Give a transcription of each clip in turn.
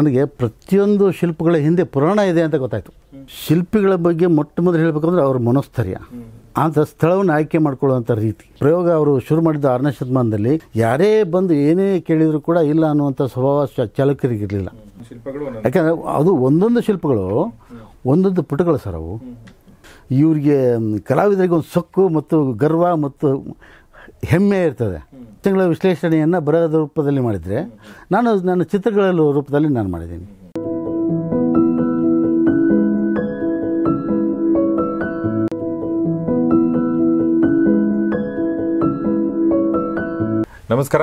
ನನಗೆ ಪ್ರತಿಯೊಂದು ಶಿಲ್ಪಗಳ ಹಿಂದೆ ಪುರಾಣ ಇದೆ ಅಂತ ಗೊತ್ತಾಯಿತು. ಶಿಲ್ಪಿಗಳ ಬಗ್ಗೆ ಮೊಟ್ಟ ಮೊದಲು ಹೇಳಬೇಕಂದ್ರೆ ಅವ್ರ ಮನೋಸ್ಥೈರ್ಯ. ಅಂಥ ಸ್ಥಳವನ್ನು ಆಯ್ಕೆ ಮಾಡ್ಕೊಳ್ಳುವಂಥ ರೀತಿ. ಪ್ರಯೋಗ ಅವರು ಶುರು ಮಾಡಿದ ಆರನೇ ಶತಮಾನದಲ್ಲಿ. ಯಾರೇ ಬಂದು ಏನೇ ಕೇಳಿದರೂ ಕೂಡ ಇಲ್ಲ ಅನ್ನುವಂಥ ಸ್ವಭಾವ ಚಾಲಕರಿಗಿರಲಿಲ್ಲ. ಯಾಕಂದರೆ ಅದು ಒಂದೊಂದು ಶಿಲ್ಪಗಳು, ಒಂದೊಂದು ಪುಟಗಳು ಸರ್ ಅವು. ಇವರಿಗೆ ಕಲಾವಿದರಿಗೆ ಒಂದು ಸೊಕ್ಕು ಮತ್ತು ಗರ್ವ ಮತ್ತು ಹೆಮ್ಮೆ ಇರ್ತದೆ. ಚಿತ್ರಗಳ ವಿಶ್ಲೇಷಣೆಯನ್ನು ಬರಹದ ರೂಪದಲ್ಲಿ ಮಾಡಿದರೆ ನಾನು ನನ್ನ ಚಿತ್ರಗಳ ರೂಪದಲ್ಲಿ ನಾನು ಮಾಡಿದ್ದೀನಿ. ನಮಸ್ಕಾರ.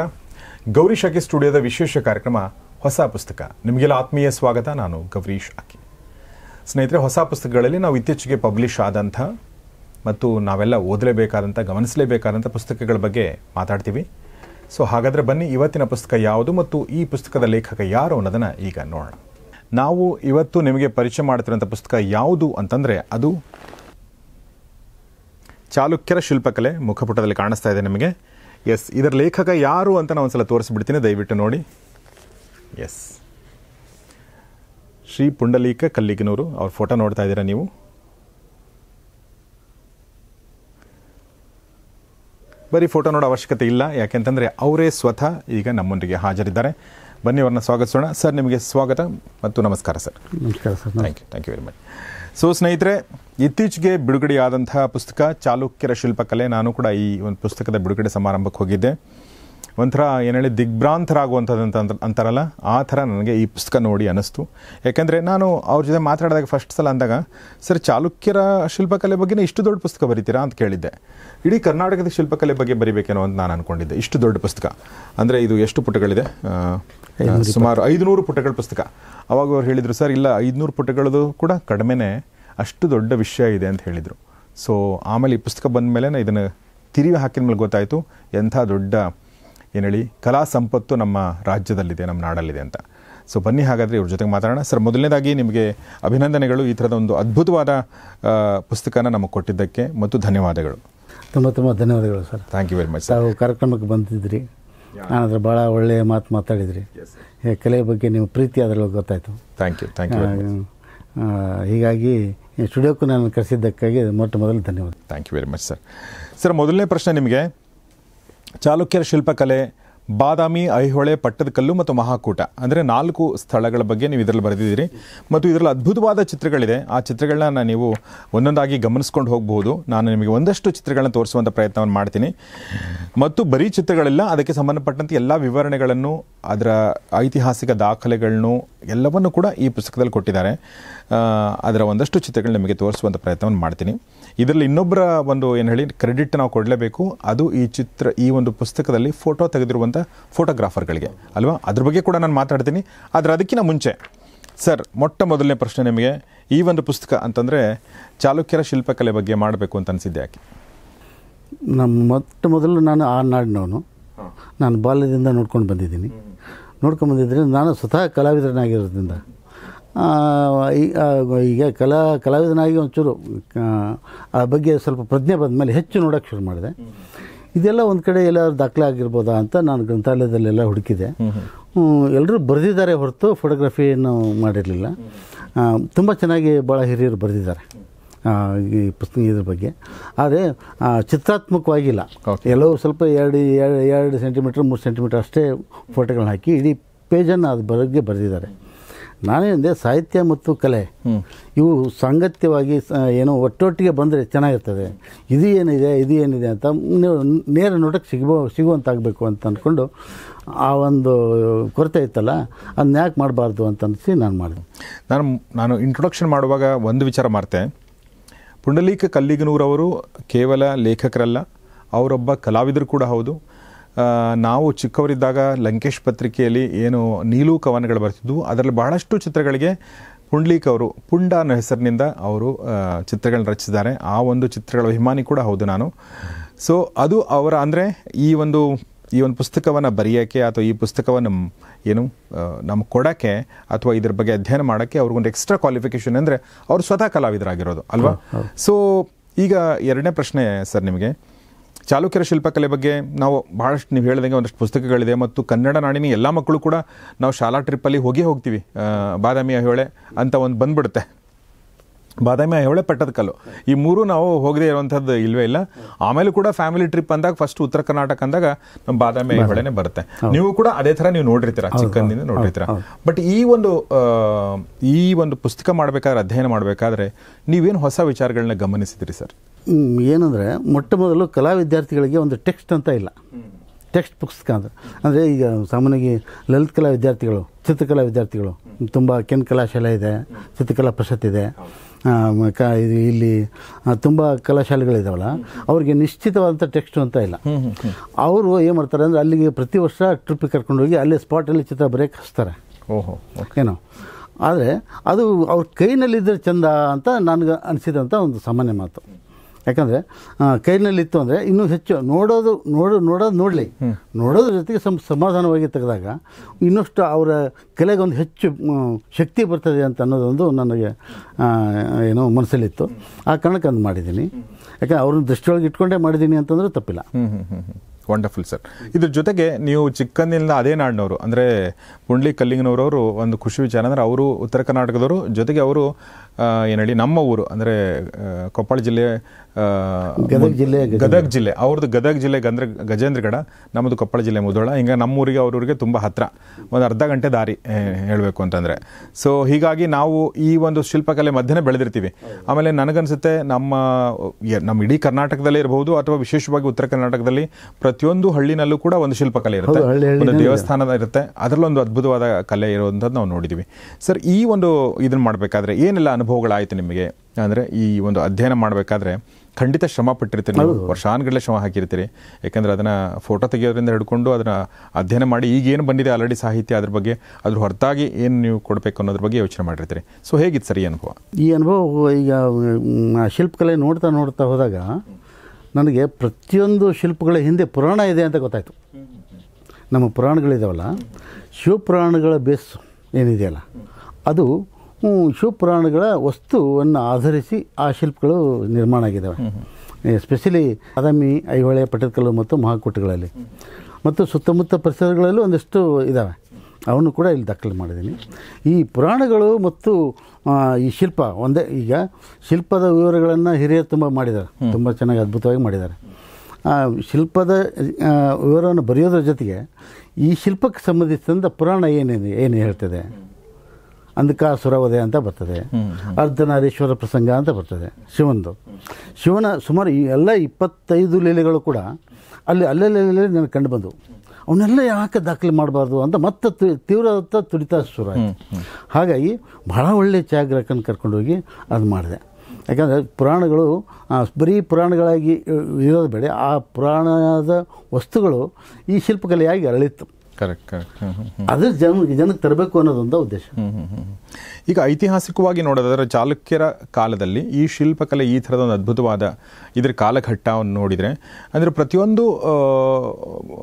ಗೌರಿ ಶಾಖೆ ಸ್ಟುಡಿಯೋದ ವಿಶೇಷ ಕಾರ್ಯಕ್ರಮ ಹೊಸ ಪುಸ್ತಕ. ನಿಮಗೆಲ್ಲ ಆತ್ಮೀಯ ಸ್ವಾಗತ. ನಾನು ಗೌರೀಶ್ ಶಾಖಿ. ಸ್ನೇಹಿತರೆ, ಹೊಸ ಪುಸ್ತಕಗಳಲ್ಲಿ ನಾವು ಇತ್ತೀಚೆಗೆ ಪಬ್ಲಿಷ್ ಆದಂಥ ಮತ್ತು ನಾವೆಲ್ಲ ಓದಲೇಬೇಕಾದಂಥ, ಗಮನಿಸಲೇಬೇಕಾದಂಥ ಪುಸ್ತಕಗಳ ಬಗ್ಗೆ ಮಾತಾಡ್ತೀವಿ. ಸೊ ಹಾಗಾದರೆ ಬನ್ನಿ ಇವತ್ತಿನ ಪುಸ್ತಕ ಯಾವುದು ಮತ್ತು ಈ ಪುಸ್ತಕದ ಲೇಖಕ ಯಾರು ಅನ್ನೋದನ್ನು ಈಗ ನೋಡೋಣ. ನಾವು ಇವತ್ತು ನಿಮಗೆ ಪರಿಚಯ ಮಾಡ್ತಿರೋಂಥ ಪುಸ್ತಕ ಯಾವುದು ಅಂತಂದರೆ ಅದು ಚಾಲುಕ್ಯರ ಶಿಲ್ಪಕಲೆ ಮುಖಪುಟದಲ್ಲಿ ಕಾಣಿಸ್ತಾ ಇದೆ ನಿಮಗೆ. ಎಸ್ ಇದರ ಲೇಖಕ ಯಾರು ಅಂತ ನಾನು ಒಂದ್ಸಲ ತೋರಿಸ್ಬಿಡ್ತೀನಿ, ದಯವಿಟ್ಟು ನೋಡಿ. ಎಸ್ ಶ್ರೀ ಪುಂಡಲೀಕ ಕಲ್ಲಿಗನೂರು, ಅವ್ರ ಫೋಟೋ ನೋಡ್ತಾ ಇದ್ದೀರಾ ನೀವು? ಬರೀ ಫೋಟೋ ನೋಡೋ ಅವಶ್ಯಕತೆ ಇಲ್ಲ. ಯಾಕೆಂತಂದರೆ ಅವರೇ ಸ್ವತಃ ಈಗ ನಮ್ಮೊಂದಿಗೆ ಹಾಜರಿದ್ದಾರೆ. ಬನ್ನಿ ಅವ್ರನ್ನ ಸ್ವಾಗತಿಸೋಣ. ಸರ್ ನಿಮಗೆ ಸ್ವಾಗತ ಮತ್ತು ನಮಸ್ಕಾರ ಸರ್. ನಮಸ್ಕಾರ sir. Thank you thank you very much so ಸ್ನೇಹಿತರೆ ಇತ್ತೀಚೆಗೆ ಬಿಡುಗಡೆಯಾದಂತಹ ಪುಸ್ತಕ ಚಾಲುಕ್ಯರ ಶಿಲ್ಪಕಲೆ. ನಾನು ಕೂಡ ಈ ಒಂದು ಪುಸ್ತಕದ ಬಿಡುಗಡೆ ಸಮಾರಂಭಕ್ಕೆ ಹೋಗಿದ್ದೆ. ಒಂಥರ ಏನು ಹೇಳಿ ದಿಗ್ಭ್ರಾಂತರಾಗುವಂಥದ್ದು ಅಂತ ಅಂತ- ಅಂತಾರಲ್ಲ? ಆ ಥರ ನನಗೆ ಈ ಪುಸ್ತಕ ನೋಡಿ ಅನ್ನಿಸ್ತು ಯಾಕೆಂದರೆ ನಾನು ಅವ್ರ ಜೊತೆ ಮಾತಾಡಿದಾಗ ಫಸ್ಟ್ ಸಲ ಅಂದಾಗ ಸರ್ ಚಾಲುಕ್ಯರ ಶಿಲ್ಪಕಲೆ ಬಗ್ಗೆನೇ ಇಷ್ಟು ದೊಡ್ಡ ಪುಸ್ತಕ ಬರೀತೀರಾ? ಅಂತ ಕೇಳಿದ್ದೆ. ಇಡೀ ಕರ್ನಾಟಕದ ಶಿಲ್ಪಕಲೆ ಬಗ್ಗೆ ಬರಿಬೇಕೇನೋ ಅಂತ ನಾನು ಅಂದ್ಕೊಂಡಿದ್ದೆ ಇಷ್ಟು ದೊಡ್ಡ ಪುಸ್ತಕ. ಅಂದರೆ ಇದು ಎಷ್ಟು ಪುಟಗಳಿದೆ? ಸುಮಾರು ಐದುನೂರು ಪುಟಗಳ ಪುಸ್ತಕ. ಅವಾಗ ಅವ್ರು ಹೇಳಿದರು ಸರ್ ಇಲ್ಲ ಐದುನೂರು ಪುಟಗಳದು ಕೂಡ ಕಡಿಮೆನೇ ಅಷ್ಟು ದೊಡ್ಡ ವಿಷಯ ಇದೆ ಅಂತ ಹೇಳಿದರು. ಸೊ ಆಮೇಲೆ ಈ ಪುಸ್ತಕ ಬಂದ ಮೇಲೆ ಇದನ್ನು ತಿರುವಿ ಹಾಕಿದ ಮೇಲೆ ಗೊತ್ತಾಯಿತು ಎಂಥ ದೊಡ್ಡ ಏನು ಹೇಳಿ ಕಲಾ ಸಂಪತ್ತು ನಮ್ಮ ರಾಜ್ಯದಲ್ಲಿದೆ ನಮ್ಮ ನಾಡಲ್ಲಿದೆ ಅಂತ. ಸೊ ಬನ್ನಿ ಹಾಗಾದರೆ ಇವ್ರ ಜೊತೆಗೆ ಮಾತಾಡೋಣ. ಸರ್ ಮೊದಲನೇದಾಗಿ ನಿಮಗೆ ಅಭಿನಂದನೆಗಳು ಈ ಥರದ ಒಂದು ಅದ್ಭುತವಾದ ಪುಸ್ತಕನ ನಮಗೆ ಕೊಟ್ಟಿದ್ದಕ್ಕೆ ಮತ್ತು ಧನ್ಯವಾದಗಳು. ತುಂಬ ತುಂಬ ಧನ್ಯವಾದಗಳು sir thank you very much sir ತಾವು ಕಾರ್ಯಕ್ರಮಕ್ಕೆ ಬಂದಿದ್ರಿ. ನಾನು ಅದ್ರ ಭಾಳ ಒಳ್ಳೆಯ ಮಾತು ಮಾತಾಡಿದ್ರಿ. ಕಲೆಯ ಕಲೆ ಬಗ್ಗೆ ನೀವು ಪ್ರೀತಿ ಅದರಲ್ಲಿ ಗೊತ್ತಾಯಿತು. ಥ್ಯಾಂಕ್ ಯು ಥ್ಯಾಂಕ್ ಯು ಹೀಗಾಗಿ ಸ್ಟುಡಿಯೋಕ್ಕೂ ನಾನು ಕರೆಸಿದ್ದಕ್ಕಾಗಿ ಮೊಟ್ಟ ಮೊದಲು ಧನ್ಯವಾದ. Thank you very much sir sir ಮೊದಲನೇ ಪ್ರಶ್ನೆ ನಿಮಗೆ ಚಾಲುಕ್ಯರ ಶಿಲ್ಪಕಲೆ, ಬಾದಾಮಿ, ಐಹೊಳೆ ಪಟ್ಟದಕಲ್ಲು ಮತ್ತು ಮಹಾಕೂಟ. ಅಂದರೆ ನಾಲ್ಕು ಸ್ಥಳಗಳ ಬಗ್ಗೆ ನೀವು ಇದರಲ್ಲಿ ಬರೆದಿದ್ದೀರಿ. ಮತ್ತು ಇದರಲ್ಲಿ ಅದ್ಭುತವಾದ ಚಿತ್ರಗಳಿದೆ. ಆ ಚಿತ್ರಗಳನ್ನ ನೀವು ಒಂದೊಂದಾಗಿ ಗಮನಿಸ್ಕೊಂಡು ಹೋಗಬಹುದು. ನಾನು ನಿಮಗೆ ಒಂದಷ್ಟು ಚಿತ್ರಗಳನ್ನು ತೋರಿಸುವಂಥ ಪ್ರಯತ್ನವನ್ನು ಮಾಡ್ತೀನಿ. ಮತ್ತು ಬರೀ ಚಿತ್ರಗಳೆಲ್ಲ, ಅದಕ್ಕೆ ಸಂಬಂಧಪಟ್ಟಂತೆ ಎಲ್ಲ ವಿವರಣೆಗಳನ್ನು, ಅದರ ಐತಿಹಾಸಿಕ ದಾಖಲೆಗಳನ್ನು ಎಲ್ಲವನ್ನು ಕೂಡ ಈ ಪುಸ್ತಕದಲ್ಲಿ ಕೊಟ್ಟಿದ್ದಾರೆ. ಅದರ ಒಂದಷ್ಟು ಚಿತ್ರಗಳು ನಿಮಗೆ ತೋರಿಸುವಂಥ ಪ್ರಯತ್ನವನ್ನು ಮಾಡ್ತೀನಿ. ಇದರಲ್ಲಿ ಇನ್ನೊಬ್ಬರ ಒಂದು ಏನು ಹೇಳಿ ಕ್ರೆಡಿಟ್ ನಾವು ಕೊಡಲೇಬೇಕು. ಅದು ಈ ಚಿತ್ರ ಈ ಒಂದು ಪುಸ್ತಕದಲ್ಲಿ ಫೋಟೋ ತೆಗೆದಿರುವಂಥ ಫೋಟೋಗ್ರಾಫರ್ಗಳಿಗೆ ಅಲ್ವಾ? ಅದ್ರ ಬಗ್ಗೆ ಕೂಡ ನಾನು ಮಾತಾಡ್ತೀನಿ. ಆದರೆ ಅದಕ್ಕಿಂತ ಮುಂಚೆ ಸರ್ ಮೊಟ್ಟ ಮೊದಲನೇ ಪ್ರಶ್ನೆ ನಿಮಗೆ ಈ ಒಂದು ಪುಸ್ತಕ ಅಂತಂದರೆ ಚಾಲುಕ್ಯರ ಶಿಲ್ಪಕಲೆ ಬಗ್ಗೆ ಮಾಡಬೇಕು ಅಂತ ಅನಿಸಿದ್ದೆ ಯಾಕೆ? ನಮ್ಮ ಮೊಟ್ಟ ಮೊದಲು ನಾನು ಆ ನಾಡಿನವನು. ನಾನು ಬಾಲ್ಯದಿಂದ ನೋಡ್ಕೊಂಡು ಬಂದಿದ್ದೀನಿ. ನೋಡ್ಕೊಂಡು ಬಂದಿದ್ದರೆ ನಾನು ಸ್ವತಃ ಕಲಾವಿದನಾಗಿರೋದ್ರಿಂದ ಆ, ಈಗ ಕಲಾ ಕಲಾವಿದನಾಗಿ ಒಂಚೂರು ಆ, ಆ ಬಗ್ಗೆ ಸ್ವಲ್ಪ ಪ್ರಜ್ಞೆ ಬಂದ ಮೇಲೆ ಹೆಚ್ಚು ನೋಡೋಕ್ಕೆ ಶುರು ಮಾಡಿದೆ. ಇದೆಲ್ಲ ಒಂದು ಕಡೆ ಎಲ್ಲಾದ್ರು ದಾಖಲೆ ಆಗಿರ್ಬೋದಾ ಅಂತ ನಾನು ಗ್ರಂಥಾಲಯದಲ್ಲೆಲ್ಲ ಹುಡುಕಿದೆ. ಎಲ್ಲರೂ ಬರೆದಿದ್ದಾರೆ ಹೊರತು ಫೋಟೋಗ್ರಫಿಯನ್ನು ಮಾಡಿರಲಿಲ್ಲ. ತುಂಬ ಚೆನ್ನಾಗಿ ಭಾಳ ಹಿರಿಯರು ಬರೆದಿದ್ದಾರೆ ಈ ಪುಸ್ತಕ ಇದ್ರ ಬಗ್ಗೆ. ಆದರೆ ಚಿತ್ರಾತ್ಮಕವಾಗಿಲ್ಲ. ಎಲ್ಲೋ ಎಲ್ಲವೂ ಸ್ವಲ್ಪ ಎರಡು ಎರಡು ಎರಡು ಸೆಂಟಿಮೀಟ್ರ್ ಮೂರು ಸೆಂಟಿಮೀಟ್ರ್ ಅಷ್ಟೇ ಫೋಟೋಗಳನ್ನ ಹಾಕಿ ಇಡೀ ಪೇಜನ್ನು ಅದು ಬಗ್ಗೆ ಬರೆದಿದ್ದಾರೆ. ನಾನೇಂದೆ ಸಾಹಿತ್ಯ ಮತ್ತು ಕಲೆ. ಇವು ಸಾಂಗತ್ಯವಾಗಿ ಏನೋ ಒಟ್ಟೊಟ್ಟಿಗೆ ಬಂದರೆ ಚೆನ್ನಾಗಿರ್ತದೆ. ಇದು ಏನಿದೆ ಇದು ಏನಿದೆ ಅಂತ ನೇರ ನೋಟಕ್ಕೆ ಸಿಗ್ಬೋ ಸಿಗುವಂತಾಗಬೇಕು ಅಂತ ಅಂದ್ಕೊಂಡು ಆ ಒಂದು ಕೊರತೆ ಇತ್ತಲ್ಲ ಅದನ್ನ ಯಾಕೆ ಮಾಡಬಾರ್ದು ಅಂತ ಅನಿಸಿ ನಾನು ಮಾಡಿದೆ. ನಾನು ನಾನು ಇಂಟ್ರೊಡಕ್ಷನ್ ಮಾಡುವಾಗ ಒಂದು ವಿಚಾರ ಮಾಡ್ತೆ. ಪುಂಡಲೀಕ ಕಲ್ಲಿಗನೂರವರು ಕೇವಲ ಲೇಖಕರಲ್ಲ ಅವರೊಬ್ಬ ಕಲಾವಿದರು ಕೂಡ ಹೌದು. ನಾವು ಚಿಕ್ಕವರಿದ್ದಾಗ ಲಂಕೇಶ್ ಪತ್ರಿಕೆಯಲ್ಲಿ ಏನು ನೀಲು ಕವನಗಳು ಬರ್ತಿದ್ವು. ಅದರಲ್ಲಿ ಬಹಳಷ್ಟು ಚಿತ್ರಗಳಿಗೆ ಪುಂಡ್ಲೀಕ್ ಅವರು ಪುಂಡ ಅನ್ನೋ ಹೆಸರಿನಿಂದ ಅವರು ಚಿತ್ರಗಳನ್ನ ರಚಿಸಿದ್ದಾರೆ. ಆ ಒಂದು ಚಿತ್ರಗಳ ಅಭಿಮಾನಿ ಕೂಡ ಹೌದು ನಾನು. ಸೊ ಅದು ಅವರ ಅಂದರೆ ಈ ಒಂದು ಈ ಒಂದು ಪುಸ್ತಕವನ್ನು ಬರೆಯೋಕ್ಕೆ ಅಥವಾ ಈ ಪುಸ್ತಕವನ್ನು ಏನು ನಮ್ಗೆ ಕೊಡೋಕ್ಕೆ ಅಥವಾ ಇದ್ರ ಬಗ್ಗೆ ಅಧ್ಯಯನ ಮಾಡೋಕ್ಕೆ ಅವ್ರಿಗೊಂದು ಎಕ್ಸ್ಟ್ರಾ ಕ್ವಾಲಿಫಿಕೇಷನ್ ಅಂದರೆ ಅವರು ಸ್ವತಃ ಕಲಾವಿದರಾಗಿರೋದು ಅಲ್ವಾ? ಸೊ ಈಗ ಎರಡನೇ ಪ್ರಶ್ನೆ ಸರ್ ನಿಮಗೆ. ಚಾಲುಕ್ಯರ ಶಿಲ್ಪಕಲೆ ಬಗ್ಗೆ ನಾವು ಭಾಳಷ್ಟು ನೀವು ಹೇಳಿದಂಗೆ ಒಂದಷ್ಟು ಪುಸ್ತಕಗಳಿದೆ ಮತ್ತು ಕನ್ನಡ ನಾಡಿನ ಎಲ್ಲ ಮಕ್ಕಳು ಕೂಡ ನಾವು ಶಾಲಾ ಟ್ರಿಪ್ಪಲ್ಲಿ ಹೋಗಿ ಹೋಗ್ತೀವಿ ಬಾದಾಮಿಯ ಬಾದಾಮಿ ಐಹೊಳೆ ಅಂತ ಒಂದು ಬಂದ್ಬಿಡುತ್ತೆ. ಬಾದಾಮಿ ಐಹೊಳೆ ಪಟ್ಟದಕಲ್ಲು ಈ ಮೂರು ನಾವು ಹೋಗದೇ ಇರುವಂಥದ್ದು ಇಲ್ವೇ ಇಲ್ಲ. ಆಮೇಲೆ ಕೂಡ ಫ್ಯಾಮಿಲಿ ಟ್ರಿಪ್ ಅಂದಾಗ ಫಸ್ಟ್ ಉತ್ತರ ಕರ್ನಾಟಕ ಅಂದಾಗ ನಮ್ಮ ಬಾದಾಮಿ ಐಹೊಳೆನೆ ಬರುತ್ತೆ. ನೀವು ಕೂಡ ಅದೇ ಥರ ನೀವು ನೋಡಿರ್ತೀರ ಚಿಕ್ಕಂದಿಂದ ನೋಡಿರ್ತೀರ. ಬಟ್ ಈ ಒಂದು ಈ ಒಂದು ಪುಸ್ತಕ ಮಾಡಬೇಕಾದ್ರೆ ಅಧ್ಯಯನ ಮಾಡಬೇಕಾದ್ರೆ ನೀವೇನು ಹೊಸ ವಿಚಾರಗಳನ್ನ ಗಮನಿಸಿದ್ರಿ ಸರ್? ಏನಂದರೆ ಮೊಟ್ಟ ಮೊದಲು ಕಲಾ ವಿದ್ಯಾರ್ಥಿಗಳಿಗೆ ಒಂದು ಟೆಕ್ಸ್ಟ್ ಅಂತ ಇಲ್ಲ. ಟೆಕ್ಸ್ಟ್ ಪುಸ್ತಕ ಅಂದ್ರೆ ಅಂದರೆ ಈಗ ಸಾಮಾನ್ಯವಾಗಿ ಲಲಿತ ಕಲಾ ವಿದ್ಯಾರ್ಥಿಗಳು ಚಿತ್ರಕಲಾ ವಿದ್ಯಾರ್ಥಿಗಳು ತುಂಬ ಕೆನ್ ಕಲಾಶಾಲೆ ಇದೆ ಚಿತ್ರಕಲಾ ಪ್ರಶಸ್ತಿ ಇದೆ. ಕ ಇಲ್ಲಿ ತುಂಬ ಕಲಾಶಾಲೆಗಳಿದಾವಲ್ಲ ಅವ್ರಿಗೆ ನಿಶ್ಚಿತವಾದಂಥ ಟೆಕ್ಸ್ಟ್ ಅಂತ ಇಲ್ಲ. ಅವರು ಏನು ಮಾಡ್ತಾರೆ ಅಂದರೆ ಅಲ್ಲಿಗೆ ಪ್ರತಿ ವರ್ಷ ಟ್ರಿಪ್ಪಿಗೆ ಕರ್ಕೊಂಡೋಗಿ ಅಲ್ಲೇ ಸ್ಪಾಟಲ್ಲಿ ಚಿತ್ರ ಬರೆಯಕ್ಕೆ ಹಚ್ತಾರೆ. ಓಹೋ ಏನೋ. ಆದರೆ ಅದು ಅವ್ರ ಕೈನಲ್ಲಿದ್ದರೆ ಚಂದ ಅಂತ ನನಗೆ ಅನಿಸಿದಂಥ ಒಂದು ಸಾಮಾನ್ಯ ಮಾತು. ಯಾಕಂದರೆ ಕೈನಲ್ಲಿತ್ತು ಅಂದರೆ ಇನ್ನೂ ಹೆಚ್ಚು. ನೋಡೋದು ನೋಡೋ ನೋಡೋದು ನೋಡಲಿ. ನೋಡೋದ್ರ ಜೊತೆಗೆ ಸಮ ಸಮಾಧಾನವಾಗಿ ತೆಗೆದಾಗ ಇನ್ನಷ್ಟು ಅವರ ಕಲೆಗೆ ಒಂದು ಹೆಚ್ಚು ಶಕ್ತಿ ಬರ್ತದೆ ಅಂತ ಅನ್ನೋದೊಂದು ನನಗೆ ಏನು ಮನಸ್ಸಲ್ಲಿತ್ತು. ಆ ಕಾರಣಕ್ಕೆ ಅದು ಮಾಡಿದ್ದೀನಿ. ಯಾಕಂದರೆ ಅವ್ರನ್ನ ದೃಷ್ಟಿಯೊಳಗೆ ಇಟ್ಕೊಂಡೇ ಮಾಡಿದ್ದೀನಿ ಅಂತಂದ್ರೆ ತಪ್ಪಿಲ್ಲ. ವಂಡರ್ಫುಲ್ ಸರ್ ಇದ್ರ ಜೊತೆಗೆ ನೀವು ಚಿಕ್ಕಂದಿನಿಂದ ಅದೇ ನಾಡಿನವರು ಅಂದರೆ ಪುಂಡ್ಲಿ ಕಲ್ಲಿಂಗನವರವರು ಒಂದು ಖುಷಿ ವಿಚಾರ ಅಂದರೆ ಅವರು ಉತ್ತರ ಕರ್ನಾಟಕದವರು ಜೊತೆಗೆ ಅವರು ಏನು ಹೇಳಿ ನಮ್ಮ ಊರು ಅಂದರೆ ಕೊಪ್ಪಳ ಜಿಲ್ಲೆ ಗದಗ ಜಿಲ್ಲೆ ಗದಗ ಜಿಲ್ಲೆ ಅವ್ರದ್ದು ಗದಗ ಜಿಲ್ಲೆ ಗಂದ್ರ ಗಜೇಂದ್ರಗಡ ನಮ್ಮದು ಕೊಪ್ಪಳ ಜಿಲ್ಲೆ ಮುದೋಳ. ಹಿಂಗೆ ನಮ್ಮೂರಿಗೆ ಅವ್ರೂರಿಗೆ ತುಂಬ ಹತ್ರ. ಒಂದು ಅರ್ಧ ಗಂಟೆ ದಾರಿ ಹೇಳಬೇಕು ಅಂತಂದರೆ. ಸೊ ಹೀಗಾಗಿ ನಾವು ಈ ಒಂದು ಶಿಲ್ಪಕಲೆ ಮಧ್ಯೆ ಬೆಳೆದಿರ್ತೀವಿ. ಆಮೇಲೆ ನನಗನ್ಸುತ್ತೆ ನಮ್ಮ ನಮ್ಮ ಇಡೀ ಕರ್ನಾಟಕದಲ್ಲೇ ಇರಬಹುದು ಅಥವಾ ವಿಶೇಷವಾಗಿ ಉತ್ತರ ಕರ್ನಾಟಕದಲ್ಲಿ ಪ್ರತಿಯೊಂದು ಹಳ್ಳಿನಲ್ಲೂ ಕೂಡ ಒಂದು ಶಿಲ್ಪಕಲೆ ಇರುತ್ತೆ. ಒಂದು ದೇವಸ್ಥಾನದ ಇರುತ್ತೆ. ಅದರಲ್ಲೊಂದು ಅದ್ಭುತವಾದ ಕಲೆ ಇರುವಂಥದ್ದು ನಾವು ನೋಡಿದ್ದೀವಿ ಸರ್ ಈ ಒಂದು ಇದನ್ನು ಮಾಡಬೇಕಾದ್ರೆ ಏನೆಲ್ಲ ಅನುಭವಗಳಾಯಿತು ನಿಮಗೆ? ಅಂದರೆ ಈ ಒಂದು ಅಧ್ಯಯನ ಮಾಡಬೇಕಾದ್ರೆ ಖಂಡಿತ ಶ್ರಮ ಪಟ್ಟಿರ್ತೀರಿ ನೀವು. ವರ್ಷಾನುಗಟ್ಟಲೆ ಶ್ರಮ ಹಾಕಿರ್ತೀರಿ. ಯಾಕಂದ್ರೆ ಅದನ್ನು ಫೋಟೋ ತೆಗೆಯೋದ್ರಿಂದ ಹಿಡ್ಕೊಂಡು ಅದನ್ನು ಅಧ್ಯಯನ ಮಾಡಿ ಈಗ ಏನು ಬಂದಿದೆ ಆಲ್ರೆಡಿ ಸಾಹಿತ್ಯ ಅದ್ರ ಬಗ್ಗೆ ಅದ್ರ ಹೊರತಾಗಿ ಏನು ನೀವು ಕೊಡಬೇಕು ಅನ್ನೋದ್ರ ಬಗ್ಗೆ ಯೋಚನೆ ಮಾಡಿರ್ತೀರಿ. ಸೊ ಹೇಗಿತ್ತು ಸರ್ ಈ ಅನುಭವ? ಈ ಅನುಭವ ಈಗ ಶಿಲ್ಪಕಲೆ ನೋಡ್ತಾ ನೋಡ್ತಾ ಹೋದಾಗ ನನಗೆ ಪ್ರತಿಯೊಂದು ಶಿಲ್ಪಗಳ ಹಿಂದೆ ಪುರಾಣ ಇದೆ ಅಂತ ಗೊತ್ತಾಯಿತು. ನಮ್ಮ ಪುರಾಣಗಳಿದಾವಲ್ಲ ಶಿವಪುರಾಣಗಳ ಬೇಸ್ ಏನಿದೆಯಲ್ಲ ಅದು ಶಿವಪುರಾಣಗಳ ವಸ್ತುವನ್ನು ಆಧರಿಸಿ ಆ ಶಿಲ್ಪಗಳು ನಿರ್ಮಾಣ ಆಗಿದ್ದಾವೆ. ಎಸ್ಪೆಷಲಿ ಬಾದಾಮಿ ಐಹೊಳೆ ಪಟ್ಟದಕಲ್ಲು ಮತ್ತು ಮಹಾಕೂಟಗಳಲ್ಲಿ. ಮತ್ತು ಸುತ್ತಮುತ್ತ ಪರಿಸರಗಳಲ್ಲೂ ಒಂದಿಷ್ಟು ಇದ್ದಾವೆ ಅವನ್ನು ಕೂಡ ಇಲ್ಲಿ ದಾಖಲೆ ಮಾಡಿದ್ದೀನಿ. ಈ ಪುರಾಣಗಳು ಮತ್ತು ಈ ಶಿಲ್ಪ ಒಂದೇ ಈಗ ಶಿಲ್ಪದ ವಿವರಗಳನ್ನು ಹಿರಿಯರು ತುಂಬ ಮಾಡಿದ್ದಾರೆ. ತುಂಬ ಚೆನ್ನಾಗಿ ಅದ್ಭುತವಾಗಿ ಮಾಡಿದ್ದಾರೆ. ಆ, ಶಿಲ್ಪದ ವಿವರವನ್ನು ಬರೆಯೋದ್ರ ಜೊತೆಗೆ ಈ ಶಿಲ್ಪಕ್ಕೆ ಸಂಬಂಧಿಸಿದಂಥ ಪುರಾಣ ಏನೇನು ಏನು ಹೇಳ್ತದೆ? ಅಂಧಕಾಸುರವಧೆ ಅಂತ ಬರ್ತದೆ. ಅರ್ಧನಾರೀಶ್ವರ ಪ್ರಸಂಗ ಅಂತ ಬರ್ತದೆ ಶಿವನದು. ಶಿವನ ಸುಮಾರು ಈ ಎಲ್ಲ ಇಪ್ಪತ್ತೈದು ಲೀಲೆಗಳು ಕೂಡ ಅಲ್ಲಿ ಅಲ್ಲಲ್ಲಿ ನನಗೆ ಕಂಡು ಬಂದವು. ಅವನ್ನೆಲ್ಲ ಯಾಕೆ ದಾಖಲೆ ಮಾಡಬಾರ್ದು ಅಂತ ಮತ್ತೆ ತಿ- ತೀವ್ರವಾದ ತುಡಿತ ಶುರು ಆಯಿತು ಹಾಗಾಗಿ ಬಹಳ ಒಳ್ಳೆಯ ಛಾಯಾಗ್ರಾಹಕನ ಕರ್ಕೊಂಡೋಗಿ ಅದು ಮಾಡಿದೆ. ಯಾಕಂದರೆ ಪುರಾಣಗಳು ಬರೀ ಪುರಾಣಗಳಾಗಿ ಇರೋದು ಬೇಡ ಆ ಪುರಾಣದ ವಸ್ತುಗಳು ಈ ಶಿಲ್ಪಕಲೆಯಾಗಿ ಅರಳಿತ್ತು. ಕರೆಕ್ಟ್ ಅದ್ರ ಜನ ಜನಕ್ಕೆ ತರಬೇಕು ಅನ್ನೋದೊಂದು ಉದ್ದೇಶ. ಈಗ ಐತಿಹಾಸಿಕವಾಗಿ ನೋಡೋದಾದ್ರೆ ಚಾಲುಕ್ಯರ ಕಾಲದಲ್ಲಿ ಈ ಶಿಲ್ಪಕಲೆ ಈ ಥರದ ಒಂದು ಅದ್ಭುತವಾದ ಇದ್ರ ಕಾಲಘಟ್ಟವನ್ನು ನೋಡಿದರೆ ಅಂದರೆ ಪ್ರತಿಯೊಂದು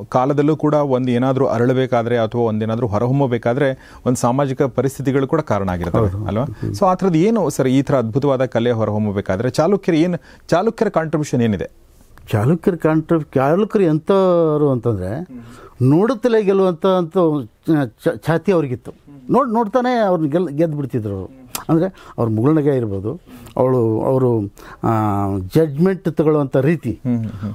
ಕಾಲದಲ್ಲೂ ಕೂಡ ಒಂದು ಏನಾದರೂ ಅರಳಬೇಕಾದ್ರೆ ಅಥವಾ ಒಂದೇನಾದರೂ ಹೊರಹೊಮ್ಮಬೇಕಾದ್ರೆ ಒಂದು ಸಾಮಾಜಿಕ ಪರಿಸ್ಥಿತಿಗಳು ಕೂಡ ಕಾರಣ ಆಗಿರ್ತವೆ ಅಲ್ವಾ? ಸೊ ಆ ಥರದ್ದು ಏನು ಸರ್ ಈ ಥರ ಅದ್ಭುತವಾದ ಕಲೆ ಹೊರಹೊಮ್ಮಬೇಕಾದ್ರೆ ಚಾಲುಕ್ಯರು ಏನು ಚಾಲುಕ್ಯರ ಕಾಂಟ್ರಿಬ್ಯೂಷನ್ ಏನಿದೆ? ಚಾಲುಕ್ಯರ ಕಾಂಟ್ರಿ ಚಾಲುಕ್ಯರು ಎಂಥವ್ರು ಅಂತಂದರೆ ನೋಡುತ್ತಲೇ ಗೆಲ್ಲುವಂಥ ಅಂತ ಛಾತಿ ಅವ್ರಿಗಿತ್ತು. ನೋಡಿ ನೋಡ್ತಾನೆ ಅವ್ರನ್ನ ಗೆಲ್ ಗೆದ್ದು ಬಿಡ್ತಿದ್ರು ಅವರು. ಅಂದರೆ ಅವ್ರ ಮುಗುಳ್ನಗೆ ಇರ್ಬೋದು. ಅವಳು ಅವರು ಜಡ್ಜ್ಮೆಂಟ್ ತಗೊಳ್ಳುವಂಥ ರೀತಿ.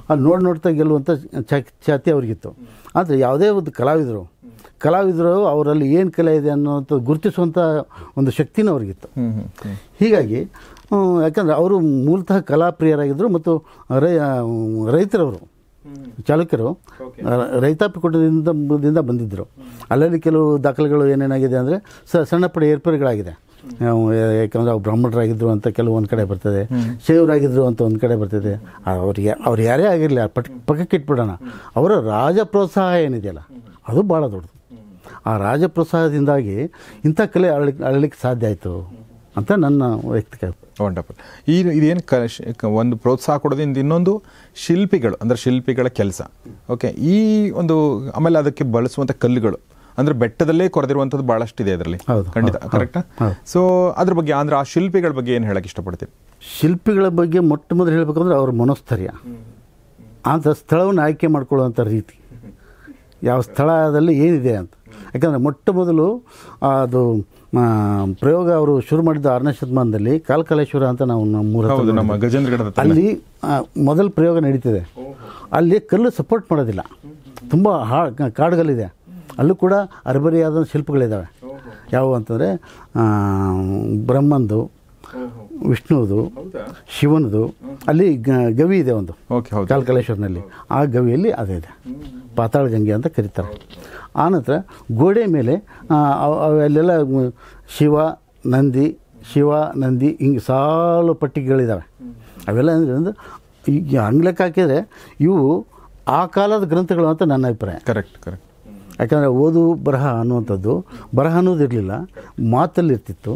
ಅಲ್ಲಿ ನೋಡಿ ನೋಡ್ತಾ ಗೆಲ್ಲುವಂಥ ಛ- ಛಾತಿ ಅವ್ರಿಗಿತ್ತು. ಆದರೆ ಯಾವುದೇ ಒಂದು ಕಲಾವಿದರು ಕಲಾವಿದರು ಅವರಲ್ಲಿ ಏನು ಕಲೆ ಇದೆ ಅನ್ನೋಂಥ ಗುರುತಿಸುವಂಥ ಒಂದು ಶಕ್ತಿನ ಅವ್ರಿಗಿತ್ತು. ಹೀಗಾಗಿ ಯಾಕಂದರೆ ಅವರು ಮೂಲತಃ ಕಲಾಪ್ರಿಯರಾಗಿದ್ದರು ಮತ್ತು ರೈ ರೈತರವರು. ಚಾಲುಕ್ಯರು ರೈತಾಪಿ ಕುಟುಂಬದಿಂದ ಬಂದಿದ್ದರು ಅಲ್ಲಲ್ಲಿ ಕೆಲವು ದಾಖಲೆಗಳು ಏನೇನಾಗಿದೆ ಅಂದರೆ ಸ ಸಣ್ಣ ಪುಟ್ಟ ಏರ್ಪೇರುಗಳಾಗಿದೆ. ಯಾಕಂದರೆ ಅವ್ರು ಬ್ರಾಹ್ಮಣರಾಗಿದ್ದರು ಅಂತ ಕೆಲವು ಒಂದು ಕಡೆ ಬರ್ತದೆ. ಶೈವರಾಗಿದ್ದರು ಅಂತ ಒಂದು ಕಡೆ ಬರ್ತದೆ. ಅವ್ರಿಗೆ ಅವ್ರು ಯಾರೇ ಆಗಿರಲಿ ಪಟ್ ಪಕ್ಕಕ್ಕೆ ಇಟ್ಬಿಡೋಣ. ಅವರ ರಾಜ ಪ್ರೋತ್ಸಾಹ ಏನಿದೆಯಲ್ಲ ಅದು ಭಾಳ ದೊಡ್ಡದು. ಆ ರಾಜ ಪ್ರೋತ್ಸಾಹದಿಂದಾಗಿ ಇಂಥ ಕಲೆ ಅಳಲಿಕ್ಕೆ ಅಳಲಿಕ್ಕೆ ಸಾಧ್ಯ ಆಯಿತು. ಅಂತ ನನ್ನ ವೈಯಕ್ತಿಕ ವಂಡರ್ಫುಲ್ ಈ ಇದೇನು ಕ ಒಂದು ಪ್ರೋತ್ಸಾಹ ಕೊಡೋದ್ರಿಂದ ಇನ್ನೊಂದು ಶಿಲ್ಪಿಗಳು ಅಂದರೆ ಶಿಲ್ಪಿಗಳ ಕೆಲಸ. ಓಕೆ ಈ ಒಂದು ಆಮೇಲೆ ಅದಕ್ಕೆ ಬಳಸುವಂಥ ಕಲ್ಲುಗಳು ಅಂದ್ರೆ ಬೆಟ್ಟದಲ್ಲೇ ಕೊರೆದಿರುವಂಥದ್ದು ಬಹಳಷ್ಟು ಇದೆ ಅದರಲ್ಲಿ. ಹೌದು, ಖಂಡಿತ ಕರೆಕ್ಟ್. ಸೊ ಅದ್ರ ಬಗ್ಗೆ ಅಂದ್ರೆ ಆ ಶಿಲ್ಪಿಗಳ ಬಗ್ಗೆ ಏನು ಹೇಳಕ್ ಇಷ್ಟಪಡ್ತೀರಿ? ಶಿಲ್ಪಿಗಳ ಬಗ್ಗೆ ಮೊಟ್ಟ ಮೊದಲು ಹೇಳಬೇಕಂದ್ರೆ ಅವ್ರ ಮನೋಸ್ಥೈರ್ಯ. ಅಂತ ಸ್ಥಳವನ್ನು ಆಯ್ಕೆ ಮಾಡ್ಕೊಳ್ಳುವಂಥ ರೀತಿ. ಯಾವ ಸ್ಥಳದಲ್ಲಿ ಏನಿದೆ ಅಂತ. ಯಾಕಂದರೆ ಮೊಟ್ಟ ಮೊದಲು ಅದು ಪ್ರಯೋಗ ಅವರು ಶುರು ಮಾಡಿದ ಆರನೇ ಶತಮಾನದಲ್ಲಿ ಕಾಲ್ಕಲೇಶ್ವರ ಅಂತ ನಾವು ನಮ್ಮ ಅಲ್ಲಿ ಮೊದಲ ಪ್ರಯೋಗ ನಡೀತಿದೆ. ಅಲ್ಲಿ ಕಲ್ಲು ಸಪೋರ್ಟ್ ಮಾಡೋದಿಲ್ಲ. ತುಂಬ ಹಾ ಕಾಡುಗಳಿದೆ. ಅಲ್ಲೂ ಕೂಡ ಅರಬರಿಯಾದ ಶಿಲ್ಪಗಳಿದ್ದಾವೆ ಯಾವುವು ಅಂತಂದರೆ ಬ್ರಹ್ಮಂದು ವಿಷ್ಣುವುದು ಶಿವನದು. ಅಲ್ಲಿ ಗವಿ ಇದೆ ಒಂದು. ಕಾಲ್ಕಲೇಶ್ವರನಲ್ಲಿ. ಆ ಗವಿಯಲ್ಲಿ ಅದೇ ಇದೆ. ಪಾತಾಳ ಗಂಗೆ ಅಂತ ಕರೀತಾರೆ. ಆನಂತರ ಗೋಡೆ ಮೇಲೆ ಅಲ್ಲೆಲ್ಲ ಶಿವ ನಂದಿ ಶಿವ ನಂದಿ ಹಿಂಗೆ ಸಾಲು ಪಟ್ಟಿಗಳಿದ್ದಾವೆ ಅವೆಲ್ಲ ಅಂದರೆ ಒಂದು ಈಗ ಹಂಗ್ ಲೆಕ್ಕ ಹಾಕಿದರೆ ಇವು ಆ ಕಾಲದ ಗ್ರಂಥಗಳು ಅಂತ ನನ್ನ ಅಭಿಪ್ರಾಯ. ಕರೆಕ್ಟ್ ಕರೆಕ್ಟ್ ಯಾಕಂದರೆ ಓದು ಬರಹ ಅನ್ನುವಂಥದ್ದು ಬರಹ ಅನ್ನೋದಿರಲಿಲ್ಲ ಇರಲಿಲ್ಲ ಮಾತಲ್ಲಿ ಇರ್ತಿತ್ತು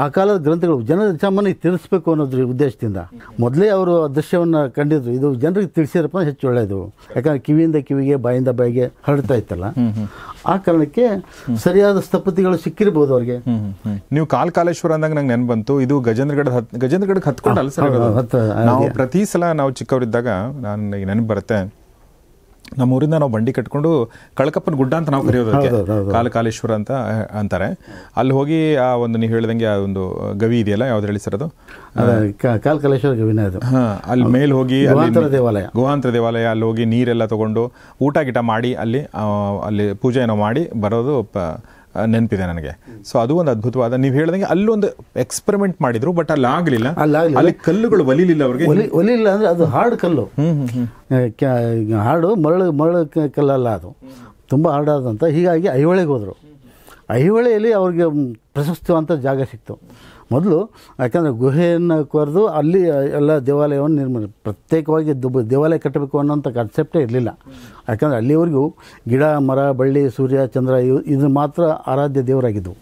ಆ ಕಾಲದ ಗ್ರಂಥಗಳು ಜನರ ಸಾಮಾನ್ಯ ತಿಳಿಸ್ಬೇಕು ಅನ್ನೋದ್ರ ಉದ್ದೇಶದಿಂದ. ಮೊದಲೇ ಅವರು ದೃಶ್ಯವನ್ನು ಕಂಡಿದ್ರು. ಇದು ಜನರಿಗೆ ತಿಳಿಸಿರಪ್ಪ ಹೆಚ್ಚು ಒಳ್ಳೆಯದು ಯಾಕಂದ್ರೆ ಕಿವಿಯಿಂದ ಕಿವಿಗೆ ಬಾಯಿಂದ ಬಾಯಿಗೆ ಹರಡ್ತಾ ಇತ್ತಲ್ಲ. ಆ ಕಾರಣಕ್ಕೆ ಸರಿಯಾದ ಸ್ಥಪತಿಗಳು ಸಿಕ್ಕಿರ್ಬೋದು ಅವ್ರಿಗೆ. ನೀವು ಕಾಲ್ ಕಾಲೇಶ್ವರ ಅಂದಾಗ ನಂಗೆ ನೆನ್ ಬಂತು. ಇದು ಗಜೇಂದ್ರಗಢ ಹತ್ ಗಜೇಂದ್ರಗಢಕ್ಕೆ ಹತ್ಕೊಂಡು ಅಲ್ಲ ಸರ್ ಹೌದು, ಇರೋದು? ಹತ್ತು, ನಾವು ಪ್ರತಿ ಸಲ ನಾವು ಚಿಕ್ಕವರಿದ್ದಾಗ ನಾನು ನೆನಪು ಬರುತ್ತೆ. ನಮ್ಮ ಊರಿಂದ ನಾವು ಬಂಡಿ ಕಟ್ಕೊಂಡು ಕಳಕಪ್ಪನ ಗುಡ್ಡ ಅಂತ ನಾವು ಕರೆಯೋದು. ಕಾಲ ಕಾಲೇಶ್ವರ ಅಂತ ಅಂತಾರೆ. ಅಲ್ಲಿ ಹೋಗಿ ಆ ಒಂದು ನೀವು ಹೇಳ್ದಂಗೆ ಆ ಒಂದು ಗವಿ ಇದೆಯಲ್ಲ ಯಾವ್ದು ಹೇಳಿ ಸರ್ ಅದು ಕಾಲ ಕಾಲೇಶ್ವರ ಗವಿನ ಅದು. ಹಾ ಅಲ್ಲಿ ಮೇಲ್ ಹೋಗಿ ದೇವಾಲಯ. ಗುಹಾಂತರ ದೇವಾಲಯ ಅಲ್ಲಿ ಹೋಗಿ ನೀರೆಲ್ಲ ತಗೊಂಡು ಊಟ ಗಿಟ ಮಾಡಿ ಅಲ್ಲಿ ಅಲ್ಲಿ ಪೂಜೆ ಏನೋ ಮಾಡಿ ಬರೋದು ನೆನಪಿದೆ ನನಗೆ. ಸೊ ಅದು ಒಂದು ಅದ್ಭುತವಾದ ನೀವು ಹೇಳಿದಂಗೆ ಅಲ್ಲೊಂದು ಎಕ್ಸ್ಪೆರಿಮೆಂಟ್ ಮಾಡಿದ್ರು ಬಟ್ ಅಲ್ಲಿ ಆಗಲಿಲ್ಲ. ಅಲ್ಲಿ ಕಲ್ಲುಗಳು ಒಲಿಲಿಲ್ಲ ಅವ್ರಿಗೆ. ಒಲಿಲಿಲ್ಲ ಅಂದರೆ ಅದು ಹಾರ್ಡ್ ಕಲ್ಲು. ಹಾಡು ಮರಳು ಮರಳು ಕಲ್ಲಲ್ಲ ಅದು. ತುಂಬ ಹಾರ್ಡಾದಂಥ ಹೀಗಾಗಿ ಐಹೊಳೆಗೆ ಹೋದರು. ಐಹೊಳೆಯಲ್ಲಿ ಅವ್ರಿಗೆ ಮ್, ಪ್ರಶಸ್ತಿವಂತ ಜಾಗ ಸಿಕ್ತು. ಮೊದಲು ಯಾಕಂದರೆ ಗುಹೆಯನ್ನು ಕೊರೆದು ಅಲ್ಲಿ ಎಲ್ಲ ದೇವಾಲಯವನ್ನು ನಿರ್ಮಾಣ ಪ್ರತ್ಯೇಕವಾಗಿ ದುಬ ದೇವಾಲಯ ಕಟ್ಟಬೇಕು ಅನ್ನೋಂಥ ಕಾನ್ಸೆಪ್ಟೇ ಇರಲಿಲ್ಲ. ಯಾಕಂದರೆ ಅಲ್ಲಿವರೆಗೂ ಗಿಡ ಮರ ಬಳ್ಳಿ ಸೂರ್ಯ ಚಂದ್ರ ಇವು- ಇದು ಮಾತ್ರ ಆರಾಧ್ಯ ದೇವರಾಗಿದ್ದವು.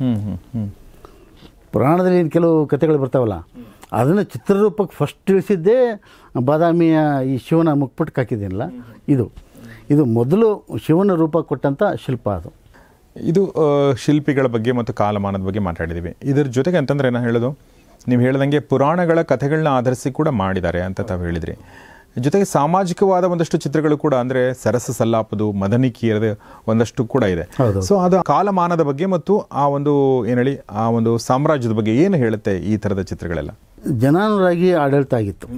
ಪುರಾಣದಲ್ಲಿ ಏನು ಕೆಲವು ಕಥೆಗಳು ಬರ್ತಾವಲ್ಲ ಅದನ್ನು ಚಿತ್ರರೂಪಕ್ಕೆ ಫಸ್ಟ್ ಇಳಿಸಿದ್ದೇ ಬಾದಾಮಿಯ ಈ ಶಿವನ ಮುಕ್ಪಟ್ಟಕ್ಕೆ ಹಾಕಿದ್ದೀನಲ್ಲ ಇದು. ಇದು ಮೊದಲು ಶಿವನ ರೂಪ ಕೊಟ್ಟಂಥ ಶಿಲ್ಪ ಅದು. ಇದು ಶಿಲ್ಪಿಗಳ ಬಗ್ಗೆ ಮತ್ತು ಕಾಲಮಾನದ ಬಗ್ಗೆ ಮಾತಾಡಿದ್ದೀವಿ. ಇದರ ಜೊತೆಗೆ ಅಂತಂದ್ರೆ ನಾನು ಹೇಳೋದು? ನೀವು ಹೇಳ್ದಂಗೆ ಪುರಾಣಗಳ ಕಥೆಗಳನ್ನ ಆಧರಿಸಿ ಕೂಡ ಮಾಡಿದ್ದಾರೆ ಅಂತ ತಾವು ಹೇಳಿದ್ರಿ. ಜೊತೆಗೆ ಸಾಮಾಜಿಕವಾದ ಒಂದಷ್ಟು ಚಿತ್ರಗಳು ಕೂಡ ಅಂದ್ರೆ ಸರಸ ಸಲ್ಲಾಪದು ಮದನಿಕಿಯರದ ಒಂದಷ್ಟು ಕೂಡ ಇದೆ. ಸೊ ಅದು ಕಾಲಮಾನದ ಬಗ್ಗೆ ಮತ್ತು ಆ ಒಂದು ಏನು ಹೇಳಿ ಆ ಒಂದು ಸಾಮ್ರಾಜ್ಯದ ಬಗ್ಗೆ ಏನು ಹೇಳುತ್ತೆ ಈ ತರದ ಚಿತ್ರಗಳೆಲ್ಲ? ಜನಾನುರಾಗಿ ಆಡಳಿತ ಆಗಿತ್ತು.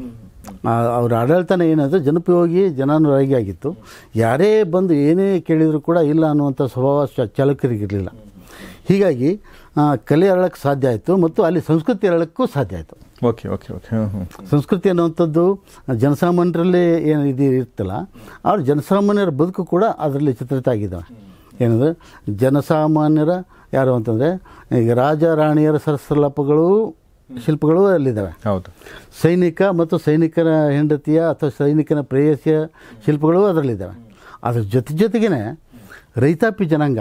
ಅವ್ರ ಆಡಳಿತನ ಏನಾದರೆ ಜನಪಯೋಗಿ ಜನಾನುರಾಗಿ ಆಗಿತ್ತು. ಯಾರೇ ಬಂದು ಏನೇ ಕೇಳಿದರೂ ಕೂಡ ಇಲ್ಲ ಅನ್ನುವಂಥ ಸ್ವಭಾವ ಚಾಲಕರಿಗಿರಲಿಲ್ಲ. ಹೀಗಾಗಿ ಕಲೆ ಅರಳಕ್ಕೆ ಸಾಧ್ಯ ಆಯಿತು ಮತ್ತು ಅಲ್ಲಿ ಸಂಸ್ಕೃತಿ ಅರಳಕ್ಕೂ ಸಾಧ್ಯ ಆಯಿತು. Okay okay okay. ಸಂಸ್ಕೃತಿ ಅನ್ನುವಂಥದ್ದು ಜನಸಾಮಾನ್ಯರಲ್ಲೇ ಏನು ಇದು ಇರ್ತಲ್ಲ ಅವ್ರ ಜನಸಾಮಾನ್ಯರ ಬದುಕು ಕೂಡ ಅದರಲ್ಲಿ ಚಿತ್ರಿತ ಆಗಿದ್ದಾವೆ. ಏನಂದರೆ ಜನಸಾಮಾನ್ಯರ ಯಾರು ಅಂತಂದರೆ ಈಗ ರಾಜ ರಾಣಿಯರ ಸರಸಲಪಗಳು ಶಿಲ್ಪಗಳು ಅಲ್ಲಿದ್ದಾವೆ. ಹೌದು. ಸೈನಿಕ ಮತ್ತು ಸೈನಿಕನ ಹೆಂಡತಿಯ ಅಥವಾ ಸೈನಿಕನ ಪ್ರೇಯಸಿಯ ಶಿಲ್ಪಗಳು ಅದರಲ್ಲಿದ್ದಾವೆ. ಅದ್ರ ಜೊತೆ ಜೊತೆಗೇ ರೈತಾಪಿ ಜನಾಂಗ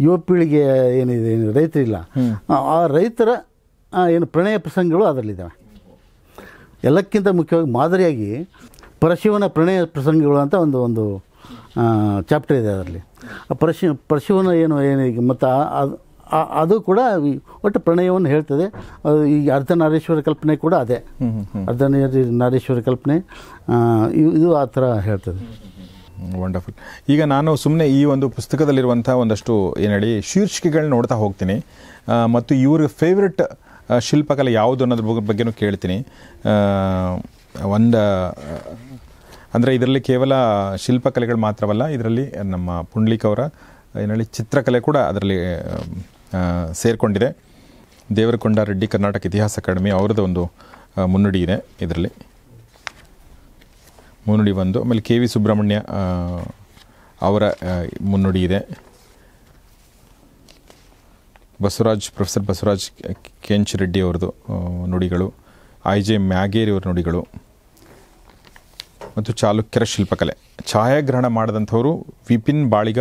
ಯುವ ಪೀಳಿಗೆ ಏನಿದೆ ಏನು ರೈತರಿಲ್ಲ. ಆ- ರೈತರ ಏನು ಪ್ರಣಯ ಪ್ರಸಂಗಗಳು ಅದರಲ್ಲಿದ್ದಾವೆ. ಎಲ್ಲಕ್ಕಿಂತ ಮುಖ್ಯವಾಗಿ ಮಾದರಿಯಾಗಿ ಪರಶಿವನ ಪ್ರಣಯ ಪ್ರಸಂಗಗಳು ಅಂತ ಒಂದು ಒಂದು ಚಾಪ್ಟರ್ ಇದೆ ಅದರಲ್ಲಿ. ಆ ಪರಶಿ ಪರಶಿವನ ಏನು ಏನು ಮತ್ತು ಅದು- ಕೂಡ ಒಟ್ಟು ಪ್ರಣಯವನ್ನು ಹೇಳ್ತದೆ. ಈ ಅರ್ಧನಾರೇಶ್ವರ ಕಲ್ಪನೆ ಕೂಡ ಅದೇ. ಹ್ಮ್ ನಾರೇಶ್ವರ ಹ್ಮ್. ಕಲ್ಪನೆ ಇದು- ಆ ಥರ ಹೇಳ್ತದೆ. ವಂಡರ್ಫುಲ್ ಈಗ ನಾನು ಸುಮ್ಮನೆ ಈ ಒಂದು ಪುಸ್ತಕದಲ್ಲಿರುವಂಥ ಒಂದಷ್ಟು ಏನು ಹೇಳಿ ಶೀರ್ಷಿಕೆಗಳನ್ನ ನೋಡ್ತಾ ಹೋಗ್ತೀನಿ. ಮತ್ತು ಇವ್ರ ಫೇವ್ರೆಟ್ ಶಿಲ್ಪಕಲೆ ಯಾವುದು ಅನ್ನೋದ್ರ ಬಗ್ಗೆ- ಬಗ್ಗೆನೂ ಕೇಳ್ತೀನಿ. ಒಂದು ಅಂದರೆ ಇದರಲ್ಲಿ ಕೇವಲ ಶಿಲ್ಪಕಲೆಗಳು ಮಾತ್ರವಲ್ಲ ಇದರಲ್ಲಿ ನಮ್ಮ ಪುಂಡ್ಲಿಕ್ ಅವರ ಏನು ಹೇಳಿ ಚಿತ್ರಕಲೆ ಕೂಡ ಅದರಲ್ಲಿ ಸೇರ್ಕೊಂಡಿದೆ. ದೇವರಕೊಂಡ ರೆಡ್ಡಿ ಕರ್ನಾಟಕ ಇತಿಹಾಸ ಅಕಾಡೆಮಿ ಅವರದ್ದು ಒಂದು ಮುನ್ನುಡಿ ಇದೆ ಇದರಲ್ಲಿ. ಮುನ್ನುಡಿ ಒಂದು ಆಮೇಲೆ ಕೆ ವಿ ಸುಬ್ರಹ್ಮಣ್ಯ ಅವರ ಮುನ್ನುಡಿ ಇದೆ. ಬಸವರಾಜ್, ಪ್ರೊಫೆಸರ್ ಬಸವರಾಜ್ ಕೆಂಚ್ ರೆಡ್ಡಿ ಅವ್ರದ್ದು ನುಡಿಗಳು. ಐ ಜೆ ಮ್ಯಾಗೇರಿ ಅವರ ನುಡಿಗಳು. ಮತ್ತು ಚಾಲುಕ್ಯರ ಶಿಲ್ಪಕಲೆ. ಛಾಯಾಗ್ರಹಣ ಮಾಡಿದಂಥವರು ವಿಪಿನ್ ಬಾಳಿಗ,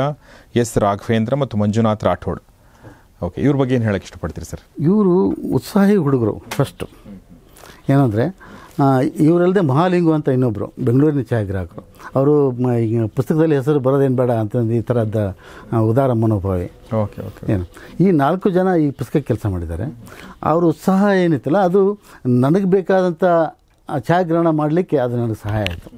ಎಸ್ ರಾಘವೇಂದ್ರ ಮತ್ತು ಮಂಜುನಾಥ್ ರಾಠೋಡ್. ಓಕೆ ಇವ್ರ ಬಗ್ಗೆ ಏನು ಹೇಳಕ್ಕೆ ಇಷ್ಟಪಡ್ತೀರಿ ಸರ್? ಇವರು ಉತ್ಸಾಹಿ ಹುಡುಗರು ಫಸ್ಟು ಏನಂದರೆ ಇವರಲ್ಲದೆ ಮಹಾಲಿಂಗು ಅಂತ ಇನ್ನೊಬ್ಬರು ಬೆಂಗಳೂರಿನ ಛಾಯಾಗ್ರಾಹಕರು. ಅವರು ಪುಸ್ತಕದಲ್ಲಿ ಹೆಸರು ಬರೋದೇನು ಬೇಡ ಅಂತಂದು ಈ ಥರದ ಉದಾರ ಮನೋಭಾವಿ. ಓಕೆ ಓಕೆ ಏನು? ಈ ನಾಲ್ಕು ಜನ ಈ ಪುಸ್ತಕ ಕೆಲಸ ಮಾಡಿದ್ದಾರೆ. ಅವರು ಉತ್ಸಾಹ ಏನಿತ್ತಲ್ಲ ಅದು ನನಗೆ ಬೇಕಾದಂಥ ಛಾಯಾಗ್ರಹಣ ಮಾಡಲಿಕ್ಕೆ ಅದು ನನಗೆ ಸಹಾಯ ಆಯಿತು.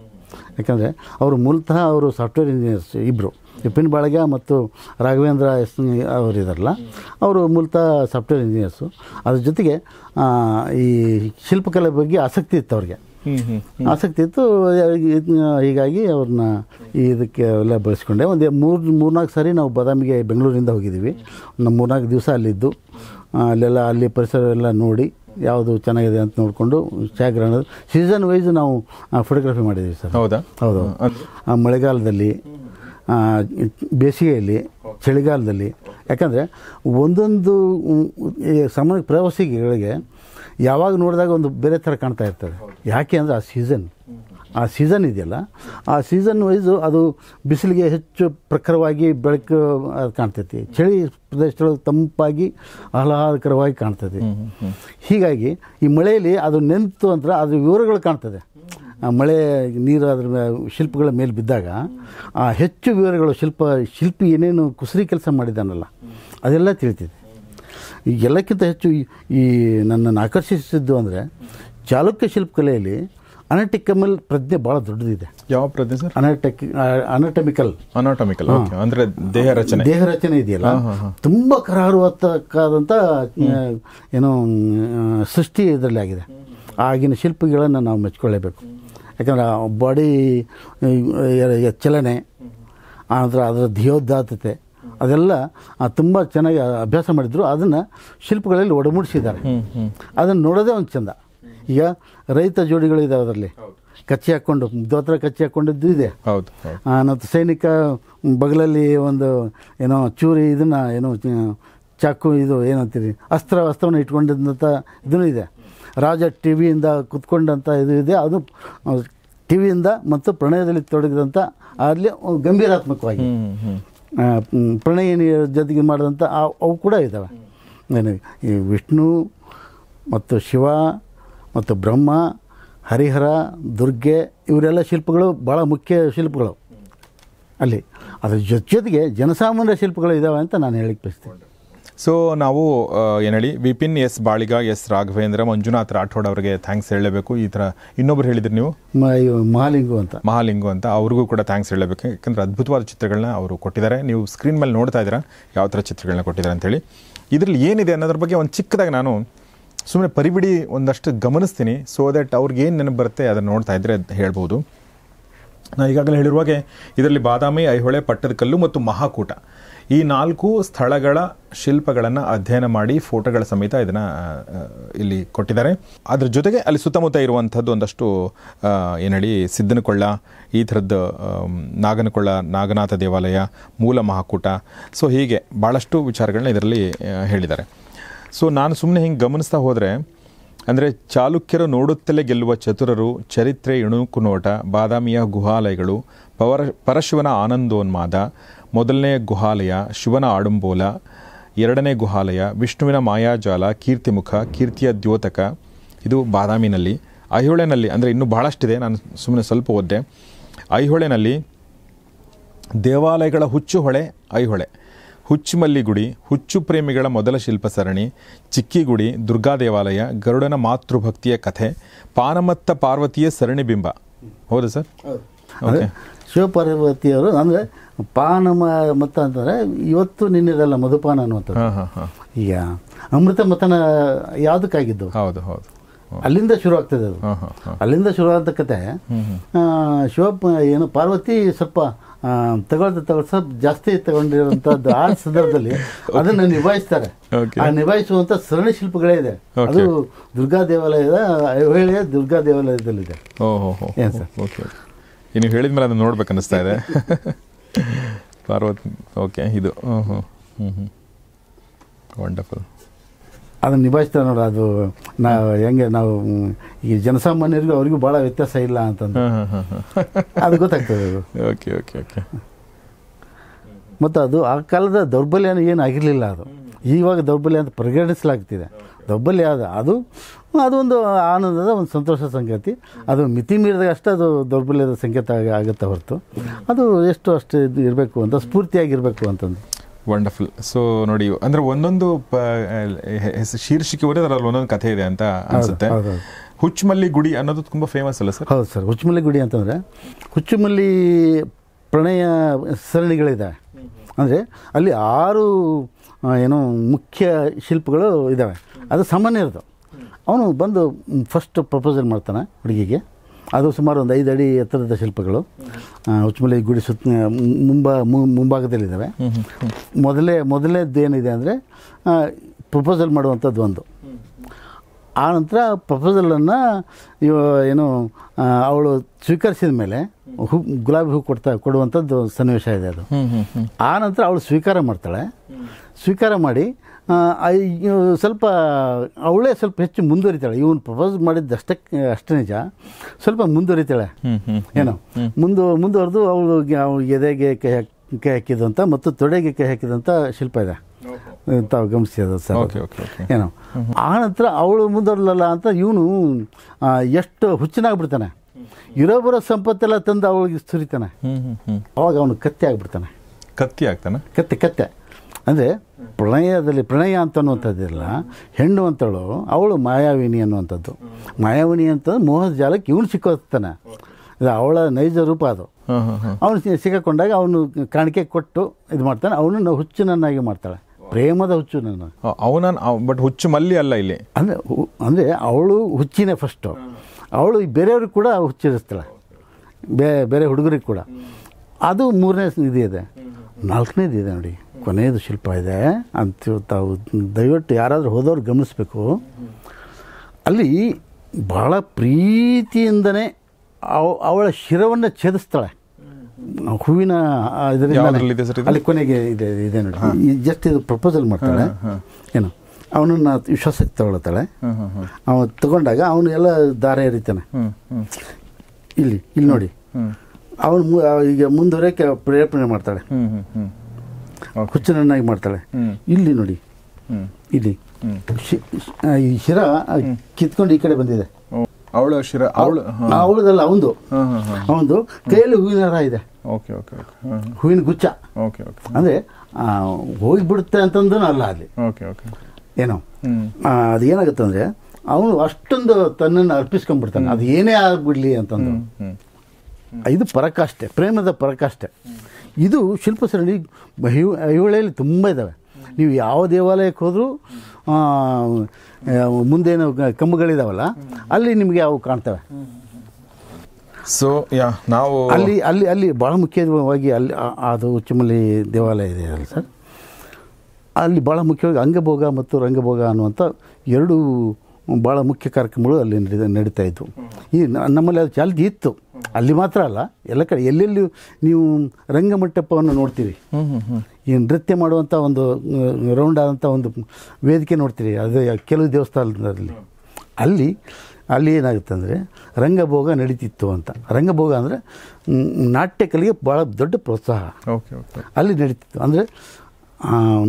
ಯಾಕಂದರೆ ಅವರು ಮೂಲತಃ ಅವರು ಸಾಫ್ಟ್ವೇರ್ ಇಂಜಿನಿಯರ್ಸ್ ಇಬ್ಬರು ವಿಪಿನ್ ಬಾಳಗ ಮತ್ತು ರಾಘವೇಂದ್ರ ಎಸ್ ಅವರು ಇದಾರಲ್ಲ ಅವರು ಮೂಲತಃ ಸಾಫ್ಟ್ವೇರ್ ಇಂಜಿನಿಯರ್ಸು ಅದ್ರ ಜೊತೆಗೆ ಈ ಶಿಲ್ಪಕಲೆ ಬಗ್ಗೆ ಆಸಕ್ತಿ ಇತ್ತು ಅವ್ರಿಗೆ. ಆಸಕ್ತಿ ಇತ್ತು ಹೀಗಾಗಿ ಅವ್ರನ್ನ ಈ ಇದಕ್ಕೆ ಎಲ್ಲ ಬಳಸ್ಕೊಂಡೆ. ಒಂದು ಮೂರು ಮೂರ್ನಾಲ್ಕು ಸಾರಿ ನಾವು ಬಾದಾಮಿಗೆ ಬೆಂಗಳೂರಿಂದ ಹೋಗಿದ್ದೀವಿ. ಒಂದು ಮೂರ್ನಾಲ್ಕು ದಿವಸ ಅಲ್ಲಿದ್ದು. ಅಲ್ಲೆಲ್ಲ ಅಲ್ಲಿ ಪರಿಸರ ಎಲ್ಲ ನೋಡಿ ಯಾವುದು ಚೆನ್ನಾಗಿದೆ ಅಂತ ನೋಡಿಕೊಂಡು ಛಾಯಾಗ್ರಹಣ ಸೀಸನ್ ವೈಸ್ ನಾವು ಫೋಟೋಗ್ರಫಿ ಮಾಡಿದ್ದೀವಿ ಸರ್. ಹೌದಾ? ಹೌದು. ಆ, ಮಳೆಗಾಲದಲ್ಲಿ ಬೇಸಿಗೆಯಲ್ಲಿ ಚಳಿಗಾಲದಲ್ಲಿ. ಯಾಕಂದರೆ ಒಂದೊಂದು ಸಮಯ ಪ್ರವಾಸಿಗಳಿಗೆ ಯಾವಾಗ ನೋಡಿದಾಗ ಒಂದು ಬೇರೆ ಥರ ಕಾಣ್ತಾ ಇರ್ತದೆ. ಯಾಕೆ ಅಂದರೆ ಆ ಸೀಸನ್. ಆ ಸೀಸನ್ ಇದೆಯಲ್ಲ ಆ ಸೀಸನ್ ವೈಸು ಅದು ಬಿಸಿಲಿಗೆ ಹೆಚ್ಚು ಪ್ರಖರವಾಗಿ ಬೆಳಕು ಅದು ಕಾಣ್ತೈತಿ. ಚಳಿ ಪ್ರದೇಶದೊಳಗೆ ತಂಪಾಗಿ ಆಹ್ಲಾದಕರವಾಗಿ ಕಾಣ್ತದೆ ಹೀಗಾಗಿ ಈ ಮಳೆಯಲ್ಲಿ ಅದು ನೆಂತು ಅಂದ್ರೆ ಅದು ವಿವರಗಳು ಕಾಣ್ತದೆ. ಮಳೆ ನೀರು ಅದರ ಶಿಲ್ಪಗಳ ಮೇಲೆ ಬಿದ್ದಾಗ ಆ ಹೆಚ್ಚು ವಿವರಗಳು ಶಿಲ್ಪ ಶಿಲ್ಪಿ ಏನೇನು ಕುಸರಿ ಕೆಲಸ ಮಾಡಿದ್ದಾನಲ್ಲ ಅದೆಲ್ಲ ತಿಳಿತಿದೆ. ಎಲ್ಲಕ್ಕಿಂತ ಹೆಚ್ಚು ಈ- ಈ ನನ್ನನ್ನು ಆಕರ್ಷಿಸಿದ್ದು ಅಂದರೆ ಚಾಲುಕ್ಯ ಶಿಲ್ಪಕಲೆಯಲ್ಲಿ ಅನಾಟಿಕಮಲ್ ಪ್ರಜ್ಞೆ ಭಾಳ ದೊಡ್ಡದಿದೆ. ಯಾವ ಪ್ರಜ್ಞೆ ಸರ್? ಅನಾಟಿಕ್ ಅನಾಟಮಿಕಲ್. ಅನಾಟಮಿಕಲ್ ಅಂದರೆ ದೇಹ ರಚನೆ. ದೇಹ ರಚನೆ ಇದೆಯಲ್ಲ? ತುಂಬ ಕರಾರುವತ್ತಕ್ಕಾದಂಥ ಏನೋ ಸೃಷ್ಟಿ ಇದರಲ್ಲಿ ಆಗಿದೆ. ಆಗಿನ ಶಿಲ್ಪಿಗಳನ್ನು ನಾವು ಮೆಚ್ಕೊಳ್ಳೇಬೇಕು. ಯಾಕಂದ್ರೆ ಬಾಡಿ ಚಲನೆ ಆನಂತರ ಅದರ ಧಿಯೋದಾತತೆ ಅದೆಲ್ಲ ತುಂಬ ಚೆನ್ನಾಗಿ ಅಭ್ಯಾಸ ಮಾಡಿದ್ರು. ಅದನ್ನು ಶಿಲ್ಪಗಳಲ್ಲಿ ಒಡಮೂಡಿಸಿದ್ದಾರೆ. ಅದನ್ನು ನೋಡೋದೇ ಒಂದು ಚಂದ. ಈಗ ರೈತ ಜೋಡಿಗಳು ಇದಾವೆ ಅದರಲ್ಲಿ. ಕಚ್ಚಿ ಹಾಕ್ಕೊಂಡು ದೋತ್ರ ಕಚ್ಚಿ ಹಾಕ್ಕೊಂಡಿದ್ದು ಇದೆ. ಹೌದು ಮತ್ತು ಸೈನಿಕ ಬಗಲಲ್ಲಿ ಒಂದು ಏನೋ ಚೂರಿ ಇದನ್ನು ಏನೋ ಚಾಕು ಇದು ಏನಂತೀರಿ ಅಸ್ತ್ರ ವಸ್ತ್ರವನ್ನು ಇಟ್ಕೊಂಡಿದ್ದಂಥ ಇದೂ ಇದೆ. ರಾಜ ಟಿ ವಿಯಿಂದ ಕುತ್ಕೊಂಡಂಥ ಇದು ಇದೆ. ಅದು ಟಿ ವಿಯಿಂದ ಮತ್ತು ಪ್ರಣಯದಲ್ಲಿ ತೊಡಗಿದಂಥ ಅಲ್ಲಿ ಗಂಭೀರಾತ್ಮಕವಾಗಿ. ಪ್ರಣಯಿನಿ ಜೊತೆಗೆ ಮಾಡಿದಂಥ ಅವು ಕೂಡ ಇದ್ದಾವೆ ಈ ವಿಷ್ಣು ಮತ್ತು ಶಿವ ಮತ್ತು ಬ್ರಹ್ಮ ಹರಿಹರ ದುರ್ಗೆ ಇವರೆಲ್ಲ ಶಿಲ್ಪಗಳು ಭಾಳ ಮುಖ್ಯ ಶಿಲ್ಪಗಳು ಅಲ್ಲಿ. ಅದ್ರ ಜೊತೆ ಜೊತೆಗೆ ಜನಸಾಮಾನ್ಯ ಶಿಲ್ಪಗಳು ಇದ್ದಾವೆ ಅಂತ ನಾನು ಹೇಳಿಕ್ಕೆ ಬಯಸ್ತೀನಿ. ಸೊ ನಾವು ಏನೇಳಿ ಹೇಳಿ ವಿಪಿನ್ ಎಸ್ ಬಾಳಿಗ ಎಸ್ ರಾಘವೇಂದ್ರ ಮಂಜುನಾಥ್ ರಾಠೋಡ್ ಅವರಿಗೆ ಥ್ಯಾಂಕ್ಸ್ ಹೇಳಬೇಕು ಈ ಥರ ಇನ್ನೊಬ್ರು ಹೇಳಿದ್ರಿ ನೀವು? ಮಹಾಲಿಂಗು ಅಂತ. ಮಹಾಲಿಂಗು ಅಂತ. ಅವ್ರಿಗೂ ಕೂಡ ಥ್ಯಾಂಕ್ಸ್ ಹೇಳಬೇಕು ಯಾಕಂದ್ರೆ ಅದ್ಭುತವಾದ ಚಿತ್ರಗಳನ್ನ ಅವರು ಕೊಟ್ಟಿದ್ದಾರೆ. ನೀವು ಸ್ಕ್ರೀನ್ ಮೇಲೆ ನೋಡ್ತಾ ಇದ್ದೀರಾ ಯಾವ ಥರ ಚಿತ್ರಗಳನ್ನ ಕೊಟ್ಟಿದ್ದಾರೆ ಅಂತೇಳಿ ಇದರಲ್ಲಿ ಏನಿದೆ ಅನ್ನೋದ್ರ ಬಗ್ಗೆ ಒಂದು ಚಿಕ್ಕದಾಗಿ ನಾನು ಸುಮ್ಮನೆ ಪರಿಬಿಡಿ ಒಂದಷ್ಟು ಗಮನಿಸ್ತೀನಿ ಸೊ ದಟ್ ಅವ್ರಿಗೆ ಏನು ನೆನಪು ಬರುತ್ತೆ ಅದನ್ನು ನೋಡ್ತಾ ಇದ್ದರೆ ಅಂತ ಹೇಳ್ಬೋದು. ನಾನು ಈಗಾಗಲೇ ಹೇಳಿರುವಾಗೆ ಇದರಲ್ಲಿ ಬಾದಾಮಿ ಐಹೊಳೆ ಪಟ್ಟದಕಲ್ಲು ಮತ್ತು ಮಹಾಕೂಟ. ಈ ನಾಲ್ಕು ಸ್ಥಳಗಳ ಶಿಲ್ಪಗಳನ್ನು ಅಧ್ಯಯನ ಮಾಡಿ ಫೋಟೋಗಳ ಸಮೇತ ಇದನ್ನು ಇಲ್ಲಿ ಕೊಟ್ಟಿದ್ದಾರೆ. ಅದ್ರ ಜೊತೆಗೆ ಅಲ್ಲಿ ಸುತ್ತಮುತ್ತ ಇರುವಂಥದ್ದು ಒಂದಷ್ಟು ಏನು ಹೇಳಿ ಸಿದ್ದನಕೊಳ್ಳ ಈ ಥರದ್ದು ನಾಗನಕೊಳ್ಳ, ನಾಗನಾಥ ದೇವಾಲಯ, ಮೂಲ ಮಹಾಕೂಟ. ಸೊ, ಹೀಗೆ ಭಾಳಷ್ಟು ವಿಚಾರಗಳನ್ನ ಇದರಲ್ಲಿ ಹೇಳಿದ್ದಾರೆ. ಸೊ, ನಾನು ಸುಮ್ಮನೆ ಹಿಂಗೆ ಗಮನಿಸ್ತಾ ಹೋದರೆ ಅಂದರೆ ಚಾಲುಕ್ಯರು ನೋಡುತ್ತಲೇ ಗೆಲ್ಲುವ ಚತುರರು, ಚರಿತ್ರೆ ಇಣುಕು ನೋಟ ಬಾದಾಮಿಯ ಗುಹಾಲಯಗಳು, ಪವರ, ಪರಶಿವನ ಆನಂದೋನ್ಮಾದ, ಮೊದಲನೇ ಗುಹಾಲಯ, ಶಿವನ ಆಡುಂಬೋಲ, ಎರಡನೇ ಗುಹಾಲಯ, ವಿಷ್ಣುವಿನ ಮಾಯಾಜಾಲ, ಕೀರ್ತಿಮುಖ, ಕೀರ್ತಿಯ ದ್ಯೋತಕ, ಇದು ಬಾದಾಮಿನಲ್ಲಿ. ಐಹೊಳೆನಲ್ಲಿ, ಅಂದರೆ ಇನ್ನೂ ಬಹಳಷ್ಟಿದೆ, ನಾನು ಸುಮ್ಮನೆ ಸ್ವಲ್ಪ ಓದ್ದೆ. ಐಹೊಳೆನಲ್ಲಿ ದೇವಾಲಯಗಳ ಹುಚ್ಚು ಹೊಳೆ ಐಹೊಳೆ. ಹುಚ್ಚುಮಲ್ಲಿ ಗುಡಿ ಹುಚ್ಚು ಪ್ರೇಮಿಗಳ ಮೊದಲ ಶಿಲ್ಪ ಸರಣಿ ಚಿಕ್ಕಿಗುಡಿ ದುರ್ಗಾ ದೇವಾಲಯ ಗರುಡನ ಮಾತೃಭಕ್ತಿಯ ಕಥೆ ಪಾನಮತ್ತ ಪಾರ್ವತಿಯ ಸರಣಿ ಬಿಂಬ. ಹೌದಾ ಸರ್? ಶಿವಪಾರ್ವತಿಯವರು ಅಂದರೆ ಪಾನ ಮತ್ತ ಮತ ಅಂತಂದರೆ ಇವತ್ತು ನಿನ್ನೆದಲ್ಲ ಮಧುಪಾನ ಅನ್ನುವಂಥದ್ದು. ಈಗ ಅಮೃತ ಮತನ ಯಾವುದಕ್ಕಾಗಿದ್ದು ಹೌದು ಹೌದು. ಅಲ್ಲಿಂದ ಶುರು ಆಗ್ತದೆ ಅದು ಅಲ್ಲಿಂದ ಶುರು ಕತೆ ಶಿವ ಏನು ಪಾರ್ವತಿ ಸ್ವಲ್ಪ ತಗೊಳ್ತಾ ತಗೊಳ್ತಾ ಸ್ವಲ್ಪ ಜಾಸ್ತಿ ತಗೊಂಡಿರುವಂಥದ್ದು ಆ ಸಂದರ್ಭದಲ್ಲಿ ಅದನ್ನು ನಿಭಾಯಿಸ್ತಾರೆ. ಆ ನಿಭಾಯಿಸುವಂಥ ಸರಣಿ ಶಿಲ್ಪಗಳೇ ಇದೆ. ಅದು ದುರ್ಗಾ ದೇವಾಲಯದ ಐಹೊಳೆಯ ದುರ್ಗಾ ದೇವಾಲಯದಲ್ಲಿದೆ. ಏನ್ ಸರ್? ಓಕೆ ನೀವು ಹೇಳಿದ್ಮೇಲೆ ಅದನ್ನು ನೋಡ್ಬೇಕು ಅನಿಸ್ತಾ ಇದೆ. ಪಾರ್ವತಿ ಓಕೆ ಇದು ಹ್ಞೂ ಹ್ಞೂ ಹ್ಞೂ ಹ್ಞೂ ವಂಡರ್ಫುಲ್ ಅದನ್ನು ನಿಭಾಯಿಸ್ತಾರೆ ನೋಡಿ ಅದು ನಾವು ಹೆಂಗೆ ನಾವು ಈ ಜನಸಾಮಾನ್ಯರಿಗೂ ಅವರಿಗೂ ಭಾಳ ವ್ಯತ್ಯಾಸ ಇಲ್ಲ ಅಂತಂದು. ಅದು ಗೊತ್ತಾಗ್ತದೆ ಅದು. Okay okay okay. ಮತ್ತು ಅದು ಆ ಕಾಲದ ದೌರ್ಬಲ್ಯ ಏನು ಆಗಿರಲಿಲ್ಲ ಅದು. ಇವಾಗ ದೌರ್ಬಲ್ಯ ಅಂತ ಪರಿಗಣಿಸಲಾಗ್ತಿದೆ. ದೌರ್ಬಲ್ಯ ಅದು ಅದು ಅದೊಂದು ಆನಂದದ ಒಂದು ಸಂತೋಷ ಸಂಗತಿ. ಅದು ಮಿತಿ ಮೀರಿದಾಗ ಅಷ್ಟೇ ಅದು ದೌರ್ಬಲ್ಯದ ಸಂಕೇತ ಆಗ- ಆಗುತ್ತೆ ಹೊರತು. ಅದು ಎಷ್ಟು ಅಷ್ಟು ಇದು ಇರಬೇಕು ಅಂತ ಸ್ಫೂರ್ತಿಯಾಗಿರಬೇಕು ಅಂತಂದು. ವಂಡರ್ಫುಲ್ ಸೊ ನೋಡಿ ಅಂದ್ರೆ ಒಂದೊಂದು ಶೀರ್ಷಿಕೆ ಹೋದ್ರೆ ಅದರಲ್ಲಿ ಒಂದೊಂದು ಕಥೆ ಇದೆ ಅಂತ ಅನ್ಸುತ್ತೆ. ಹುಚ್ಚಮಲ್ಲಿ ಗುಡಿ ಅನ್ನೋದು ತುಂಬಾ ಫೇಮಸ್ ಅಲ್ಲ ಸರ್? ಹೌದು ಸರ್ ಹುಚ್ಚುಮಲ್ಲಿ ಗುಡಿ ಅಂತಂದರೆ ಹುಚ್ಚುಮಲ್ಲಿ ಪ್ರಣಯ ಸರಣಿಗಳಿದೆ. ಅಂದರೆ ಅಲ್ಲಿ ಆರು ಏನು ಏನೋ ಮುಖ್ಯ ಶಿಲ್ಪಗಳು ಇದ್ದಾವೆ ಅದು ಸಾಮಾನ್ಯ ಇರೋದು ಅವನು ಬಂದು ಫಸ್ಟ್ ಪ್ರಪೋಸಲ್ ಮಾಡ್ತಾನೆ ಹುಡುಗಿಗೆ. ಅದು ಸುಮಾರು ಒಂದು ಐದು ಅಡಿ ಎತ್ತರದ ಶಿಲ್ಪಗಳು. ಉಚ್ಚಮಲೆ ಗುಡಿ ಸುತ್ತ ಮುಂಬ ಮುಂಭಾಗದಲ್ಲಿದ್ದಾವೆ. ಮೊದಲೇ ಮೊದಲನೇದ್ದು ಏನಿದೆ ಅಂದರೆ ಪ್ರಪೋಸಲ್ ಮಾಡುವಂಥದ್ದು ಒಂದು. ಆ ನಂತರ ಪ್ರಪೋಸಲನ್ನು ಇವ ಏನು ಅವಳು ಸ್ವೀಕರಿಸಿದ ಮೇಲೆ ಹೂ ಗುಲಾಬಿ ಹೂ ಕೊಡ್ತಾ ಕೊಡುವಂಥದ್ದು ಸನ್ನಿವೇಶ ಇದೆ ಅದು. ಆ ನಂತರ ಅವಳು ಸ್ವೀಕಾರ ಮಾಡ್ತಾಳೆ. ಸ್ವೀಕಾರ ಮಾಡಿ ಸ್ವಲ್ಪ ಅವಳೇ ಸ್ವಲ್ಪ ಹೆಚ್ಚು ಮುಂದುವರಿತಾಳೆ. ಇವನು ಪ್ರಪೋಸ್ ಮಾಡಿದ್ದು ಅಷ್ಟಕ್ಕೆ ಅಷ್ಟೇ ನಿಜ. ಸ್ವಲ್ಪ ಮುಂದುವರಿತಾಳೆ. ಏನೋ. ಮುಂದು ಮುಂದುವರೆದು ಅವಳು ಅವಳು ಎದೆಗೆ ಕೈ ಹಾಕಿ ಕೈ ಹಾಕಿದಂಥ ಮತ್ತು ತೊಡೆಗೆ ಕೈ ಹಾಕಿದಂಥ ಶಿಲ್ಪ ಇದೆ. ತಾವು ಗಮನಿಸಿದ ಸರ್. Okay okay okay. ಏನೋ. ಆ ನಂತರ ಅವಳು ಮುಂದುವರಲಲ್ಲ ಅಂತ ಇವನು ಎಷ್ಟು ಹುಚ್ಚನಾಗ್ಬಿಡ್ತಾನೆ. ಇರೋ ಬರೋ ಸಂಪತ್ತೆಲ್ಲ ತಂದು ಅವಳಿಗೆ ಸುರಿತಾನೆ. ಅವಾಗ ಅವನು ಕತ್ತೆ ಆಗ್ಬಿಡ್ತಾನೆ. ಕತ್ತಿ ಆಗ್ತಾನೆ? ಕತ್ತೆ ಕತ್ತೆ. ಅಂದರೆ ಪ್ರಣಯದಲ್ಲಿ ಪ್ರಣಯ ಅಂತ ಅನ್ನುವಂಥದ್ದಿಲ್ಲ ಹೆಣ್ಣು ಅಂತಳು ಅವಳು ಮಾಯಾವಿನಿ ಅನ್ನುವಂಥದ್ದು. ಮಾಯಾವಿನಿ ಅಂತ ಮೋಹದ ಜಾಲಕ್ಕೆ ಇವನು ಸಿಕ್ಕೋತಾನೆ. ಇದು ಅವಳ ನೈಜ ರೂಪ ಅದು. ಅವನು ಸಿಕ್ಕಕೊಂಡಾಗ ಅವನು ಕಾಣಿಕೆ ಕೊಟ್ಟು ಇದು ಮಾಡ್ತಾನೆ. ಅವನು ಹುಚ್ಚನನ್ನಾಗಿ ಮಾಡ್ತಾಳೆ. ಪ್ರೇಮದ ಹುಚ್ಚು ನನ್ನ ಅವನ ಬಟ್ ಹುಚ್ಚು ಮಲ್ಲಿ ಅಲ್ಲ ಇಲ್ಲಿ. ಅಂದರೆ ಅಂದರೆ ಅವಳು ಹುಚ್ಚಿನೇ ಫಸ್ಟು ಅವಳು ಬೇರೆಯವ್ರಿಗೆ ಕೂಡ ಹುಚ್ಚಿರಿಸ್ತಾಳೆ ಬೇ ಬೇರೆ ಹುಡುಗರಿಗೆ ಕೂಡ. ಅದು ಮೂರನೇ ಇದು ಇದೆ ನಾಲ್ಕನೇದು ಇದೆ ನೋಡಿ ಕೊನೆಯದು ಶಿಲ್ಪ ಇದೆ ಅಂತ ತಾವು ದಯವಿಟ್ಟು ಯಾರಾದರೂ ಹೋದವ್ರು ಗಮನಿಸಬೇಕು. ಅಲ್ಲಿ ಭಾಳ ಪ್ರೀತಿಯಿಂದನೇ ಅವ- ಅವಳ ಶಿರವನ್ನು ಛೇದಿಸ್ತಾಳೆ. ಹೂವಿನ ಇದರಿಂದ ಅಲ್ಲಿ ಕೊನೆಗೆ ಇದೆ ಇದೆ ನೋಡಿ. ಜಸ್ಟ್ ಇದು ಪ್ರಪೋಸಲ್ ಮಾಡ್ತಾಳೆ. ಏನು? ಅವನನ್ನು ವಿಶ್ವಾಸಕ್ಕೆ ತಗೊಳ್ತಾಳೆ. ಅವ ತಗೊಂಡಾಗ ಅವನು ಎಲ್ಲ ದಾರ ಎರಿತಾನೆ ಇಲ್ಲಿ ಇಲ್ಲಿ ನೋಡಿ. ಅವನು ಈಗ ಮುಂದುವರೆಯಕ್ಕೆ ಪ್ರೇರೇಪಣೆ ಮಾಡ್ತಾಳೆ. ಹುಚ್ಚನನ್ನಾಗಿ ಮಾಡ್ತಾಳೆ. ಇಲ್ಲಿ ನೋಡಿ. ಇಲ್ಲಿ. ಈ ಶಿರ ಕಿತ್ಕೊಂಡು ಈ ಕಡೆ ಬಂದಿದೆ. ಅವಳ ಶಿರ ಅವಳು ಅವಳದಲ್ಲ ಅವಂದು. ಅವಂದು ಕೈಯಲ್ಲಿ ಹೂವಿನ ಹರ ಇದೆ. ಓಕೆ ಓಕೆ ಓಕೆ ಹಾಂ ಹೂವಿನ ಗುಚ್ಚ ಓಕೆ ಓಕೆ ಅಂದರೆ ಹೋಗಿಬಿಡುತ್ತೆ ಅಂತಂದು ಅಲ್ಲ ಅಲ್ಲಿ. ಓಕೆ ಓಕೆ ಏನೋ. ಅದು ಏನಾಗುತ್ತೆ ಅಂದರೆ ಅವನು ಅಷ್ಟೊಂದು ತನ್ನನ್ನು ಅರ್ಪಿಸ್ಕೊಂಡ್ಬಿಡ್ತಾನೆ. ಅದು ಏನೇ ಆಗ್ಬಿಡ್ಲಿ ಅಂತಂದು. ಇದು ಪರಕಾಷ್ಠೆ ಪ್ರೇಮದ ಪರಕಾಷ್ಠೆ. ಇದು ಶಿಲ್ಪ ಸರಣಿ ಐಹೊ- ಐಹೊಳೆಯಲ್ಲಿ ತುಂಬ ಇದ್ದಾವೆ ನೀವು ಯಾವ ದೇವಾಲಯಕ್ಕೆ ಹೋದರೂ ಮುಂದೇನು ಕಂಬಗಳಿದಾವಲ್ಲ ಅಲ್ಲಿ ನಿಮಗೆ ಅವು ಕಾಣ್ತವೆ. ಸೊ ಯಾ ನಾವು ಅಲ್ಲಿ ಅಲ್ಲಿ ಅಲ್ಲಿ ಭಾಳ ಮುಖ್ಯವಾಗಿ ಅಲ್ಲಿ ಅದು ಉಚ್ಚಮಲ್ಲಿ ದೇವಾಲಯ ಇದೆ ಅಲ್ಲ ಸರ್? ಅಲ್ಲಿ ಭಾಳ ಮುಖ್ಯವಾಗಿ ಅಂಗಭೋಗ ಮತ್ತು ರಂಗಭೋಗ ಅನ್ನುವಂಥ ಎರಡು ಭಾಳ ಮುಖ್ಯ ಕಾರ್ಯಕ್ರಮಗಳು ಅಲ್ಲಿ ನಡೀತಾ ನಡೀತಾ ಇದ್ವು. ಈ ನಮ್ಮಲ್ಲಿ ಅದು ಚಾಲ್ತಿ ಇತ್ತು. ಅಲ್ಲಿ ಮಾತ್ರ ಅಲ್ಲ ಎಲ್ಲ ಕಡೆ ಎಲ್ಲೆಲ್ಲಿ ನೀವು ರಂಗಮಂಟಪವನ್ನು ನೋಡ್ತೀರಿ? ಈ ನೃತ್ಯ ಮಾಡುವಂಥ ಒಂದು ರೌಂಡ್ ಆದಂಥ ಒಂದು ವೇದಿಕೆ ನೋಡ್ತೀರಿ ಅದೇ ಕೆಲವು ದೇವಸ್ಥಾನದಲ್ಲಿ. ಅಲ್ಲಿ ಅಲ್ಲಿ ಏನಾಗುತ್ತೆ ಅಂದರೆ ರಂಗಭೋಗ ನಡೀತಿತ್ತು ಅಂತ. ರಂಗಭೋಗ ಅಂದರೆ ನಾಟ್ಯ ಕಲೆಗೆ ಭಾಳ ದೊಡ್ಡ ಪ್ರೋತ್ಸಾಹ. ಅಲ್ಲಿ ನಡೀತಿತ್ತು. ಅಂದರೆ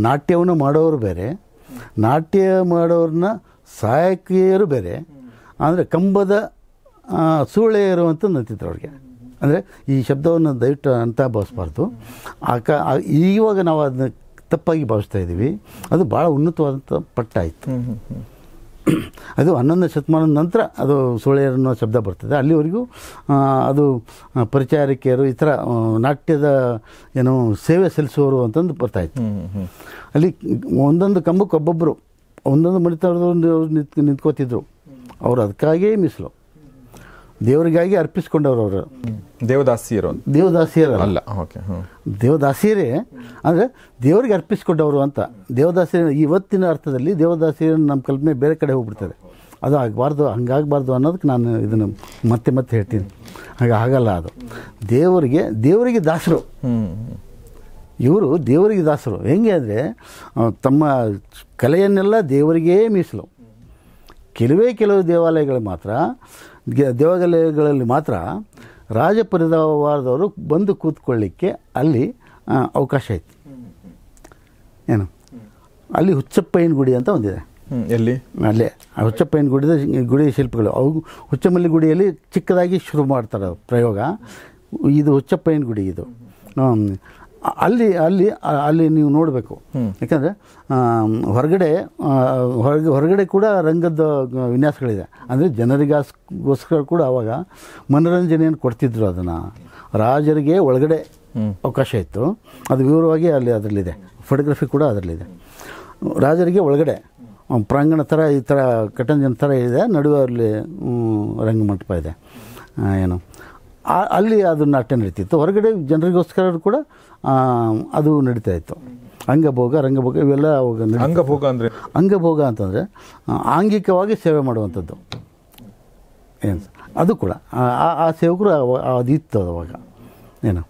ನಾಟ್ಯವನ್ನು ಮಾಡೋರು ಬೇರೆ ನಾಟ್ಯ ಮಾಡೋರನ್ನ ಸಹಾಯಕಿಯರು ಬೇರೆ. ಅಂದರೆ ಕಂಬದ ಸೂಳೆಯರು ಅಂತ ನಂತಿದ್ರು ಅವ್ರಿಗೆ. ಅಂದರೆ ಈ ಶಬ್ದವನ್ನು ದಯವಿಟ್ಟು ಅಂತ ಭಾವಿಸ್ಬಾರ್ದು. ಆ ಕ ಇವಾಗ ನಾವು ಅದನ್ನ ತಪ್ಪಾಗಿ ಭಾವಿಸ್ತಾ ಇದ್ದೀವಿ ಅದು ಭಾಳ ಉನ್ನತವಾದಂಥ ಪಟ್ಟ ಆಯಿತು ಹ್ಮ್ ಹ್ಮ್ ಹ್ಮ್. ಅದು ಹನ್ನೊಂದನೇ ಶತಮಾನದ ನಂತರ ಅದು ಸೊಳೆಯರು ಅನ್ನೋ ಶಬ್ದ ಬರ್ತದೆ. ಅಲ್ಲಿವರೆಗೂ ಅದು ಪರಿಚಾರಿಕೆಯರು ಈ ಥರ ನಾಟ್ಯದ ಏನು ಸೇವೆ ಸಲ್ಲಿಸುವವರು ಅಂತಂದು ಬರ್ತಾಯಿತ್ತು ಅಲ್ಲಿ ಒಂದೊಂದು ಕಂಬಕ್ಕೆ ಒಬ್ಬೊಬ್ಬರು ಒಂದೊಂದು ಮನಿತವರದವರು ನಿಂತ್ಕೊ ನಿಂತ್ಕೋತಿದ್ರು. ಅವ್ರು ಅದಕ್ಕಾಗಿಯೇ ಮೀಸಲು. ದೇವರಿಗಾಗಿ ಅರ್ಪಿಸ್ಕೊಂಡವ್ರು ಅವರು. ದೇವದಾಸಿಯರು ದೇವದಾಸಿಯರು ಅಲ್ಲ ಓಕೆ ದೇವದಾಸಿಯರೇ ಅಂದರೆ ದೇವರಿಗೆ ಅರ್ಪಿಸ್ಕೊಂಡವರು ಅಂತ. ದೇವದಾಸಿಯರ ಇವತ್ತಿನ ಅರ್ಥದಲ್ಲಿ ದೇವದಾಸಿಯರ ನಮ್ಮ ಕಲ್ಪನೆ ಬೇರೆ ಕಡೆ ಹೋಗ್ಬಿಡ್ತಾರೆ ಅದು ಆಗಬಾರ್ದು ಹಂಗಾಗಬಾರ್ದು ಅನ್ನೋದಕ್ಕೆ ನಾನು ಇದನ್ನು ಮತ್ತೆ ಮತ್ತೆ ಹೇಳ್ತೀನಿ. ಹಾಗೆ ಆಗಲ್ಲ ಅದು. ದೇವರಿಗೆ ದೇವರಿಗೆ ದಾಸರು. ಇವರು ದೇವರಿಗೆ ದಾಸರು. ಹೆಂಗೆ ಅಂದರೆ ತಮ್ಮ ಕಲೆಯನ್ನೆಲ್ಲ ದೇವರಿಗೇ ಮೀಸಲು. ಕೆಲವೇ ಕೆಲವು ದೇವಾಲಯಗಳು ಮಾತ್ರ ದೇವಾಲಯಗಳಲ್ಲಿ ಮಾತ್ರ ರಾಜಪರಿದವಾರದವರು ಬಂದು ಕೂತ್ಕೊಳ್ಳಿಕ್ಕೆ ಅಲ್ಲಿ ಅವಕಾಶ ಐತಿ. ಏನು? ಅಲ್ಲಿ ಹುಚ್ಚಪ್ಪಯ್ಯನ ಗುಡಿ ಅಂತ ಒಂದಿದೆ. ಎಲ್ಲಿ? ಅಲ್ಲೇ. ಆ ಹುಚ್ಚಪ್ಪಯ್ಯನ ಗುಡಿದ ಗುಡಿ ಶಿಲ್ಪಗಳು. ಅವು ಹುಚ್ಚಮಲ್ಲಿ ಗುಡಿಯಲ್ಲಿ ಚಿಕ್ಕದಾಗಿ ಶುರು ಮಾಡ್ತಾರೆ ಪ್ರಯೋಗ. ಇದು ಹುಚ್ಚಪ್ಪಯ್ಯನ ಗುಡಿ ಇದು. ಅಲ್ಲಿ ಅಲ್ಲಿ ಅಲ್ಲಿ ನೀವು ನೋಡಬೇಕು. ಯಾಕಂದರೆ ಹೊರಗಡೆ ಹೊರಗೆ ಹೊರಗಡೆ ಕೂಡ ರಂಗದ ವಿನ್ಯಾಸಗಳಿದೆ. ಅಂದರೆ ಜನರಿಗೋಸ್ಕರ ಕೂಡ ಅವಾಗ ಮನೋರಂಜನೆಯನ್ನು ಕೊಡ್ತಿದ್ರು ಅದನ್ನು. ರಾಜರಿಗೆ ಒಳಗಡೆ ಅವಕಾಶ ಇತ್ತು. ಅದು ವಿವರವಾಗಿ ಅಲ್ಲಿ ಅದರಲ್ಲಿದೆ. ಫೋಟೋಗ್ರಫಿ ಕೂಡ ಅದರಲ್ಲಿದೆ. ರಾಜರಿಗೆ ಒಳಗಡೆ ಪ್ರಾಂಗಣ ಥರ ಈ ಥರ ಕಟಂಜನ್ ಥರ ಇದೆ. ನಡುವೆ ಅಲ್ಲಿ ರಂಗಮಂಟಪ ಇದೆ. ಏನು. ಅಲ್ಲಿ ಅದು ನಾಟ್ಯ ನಡೀತಿತ್ತು. ಹೊರಗಡೆ ಜನರಿಗೋಸ್ಕರ ಕೂಡ ಅದು ನಡೀತಾ ಇತ್ತು. ಅಂಗಭೋಗ ರಂಗಭೋಗ ಇವೆಲ್ಲ ಅವಾಗ ಅಂಗಭೋಗ ಅಂದರೆ? ಅಂಗಭೋಗ ಅಂತಂದರೆ ಆಂಗಿಕವಾಗಿ ಸೇವೆ ಮಾಡುವಂಥದ್ದು. ಏನು? ಅದು ಕೂಡ. ಆ- ಸೇವಕರು ಅದು ಇತ್ತು ಅವಾಗ. ಏನು?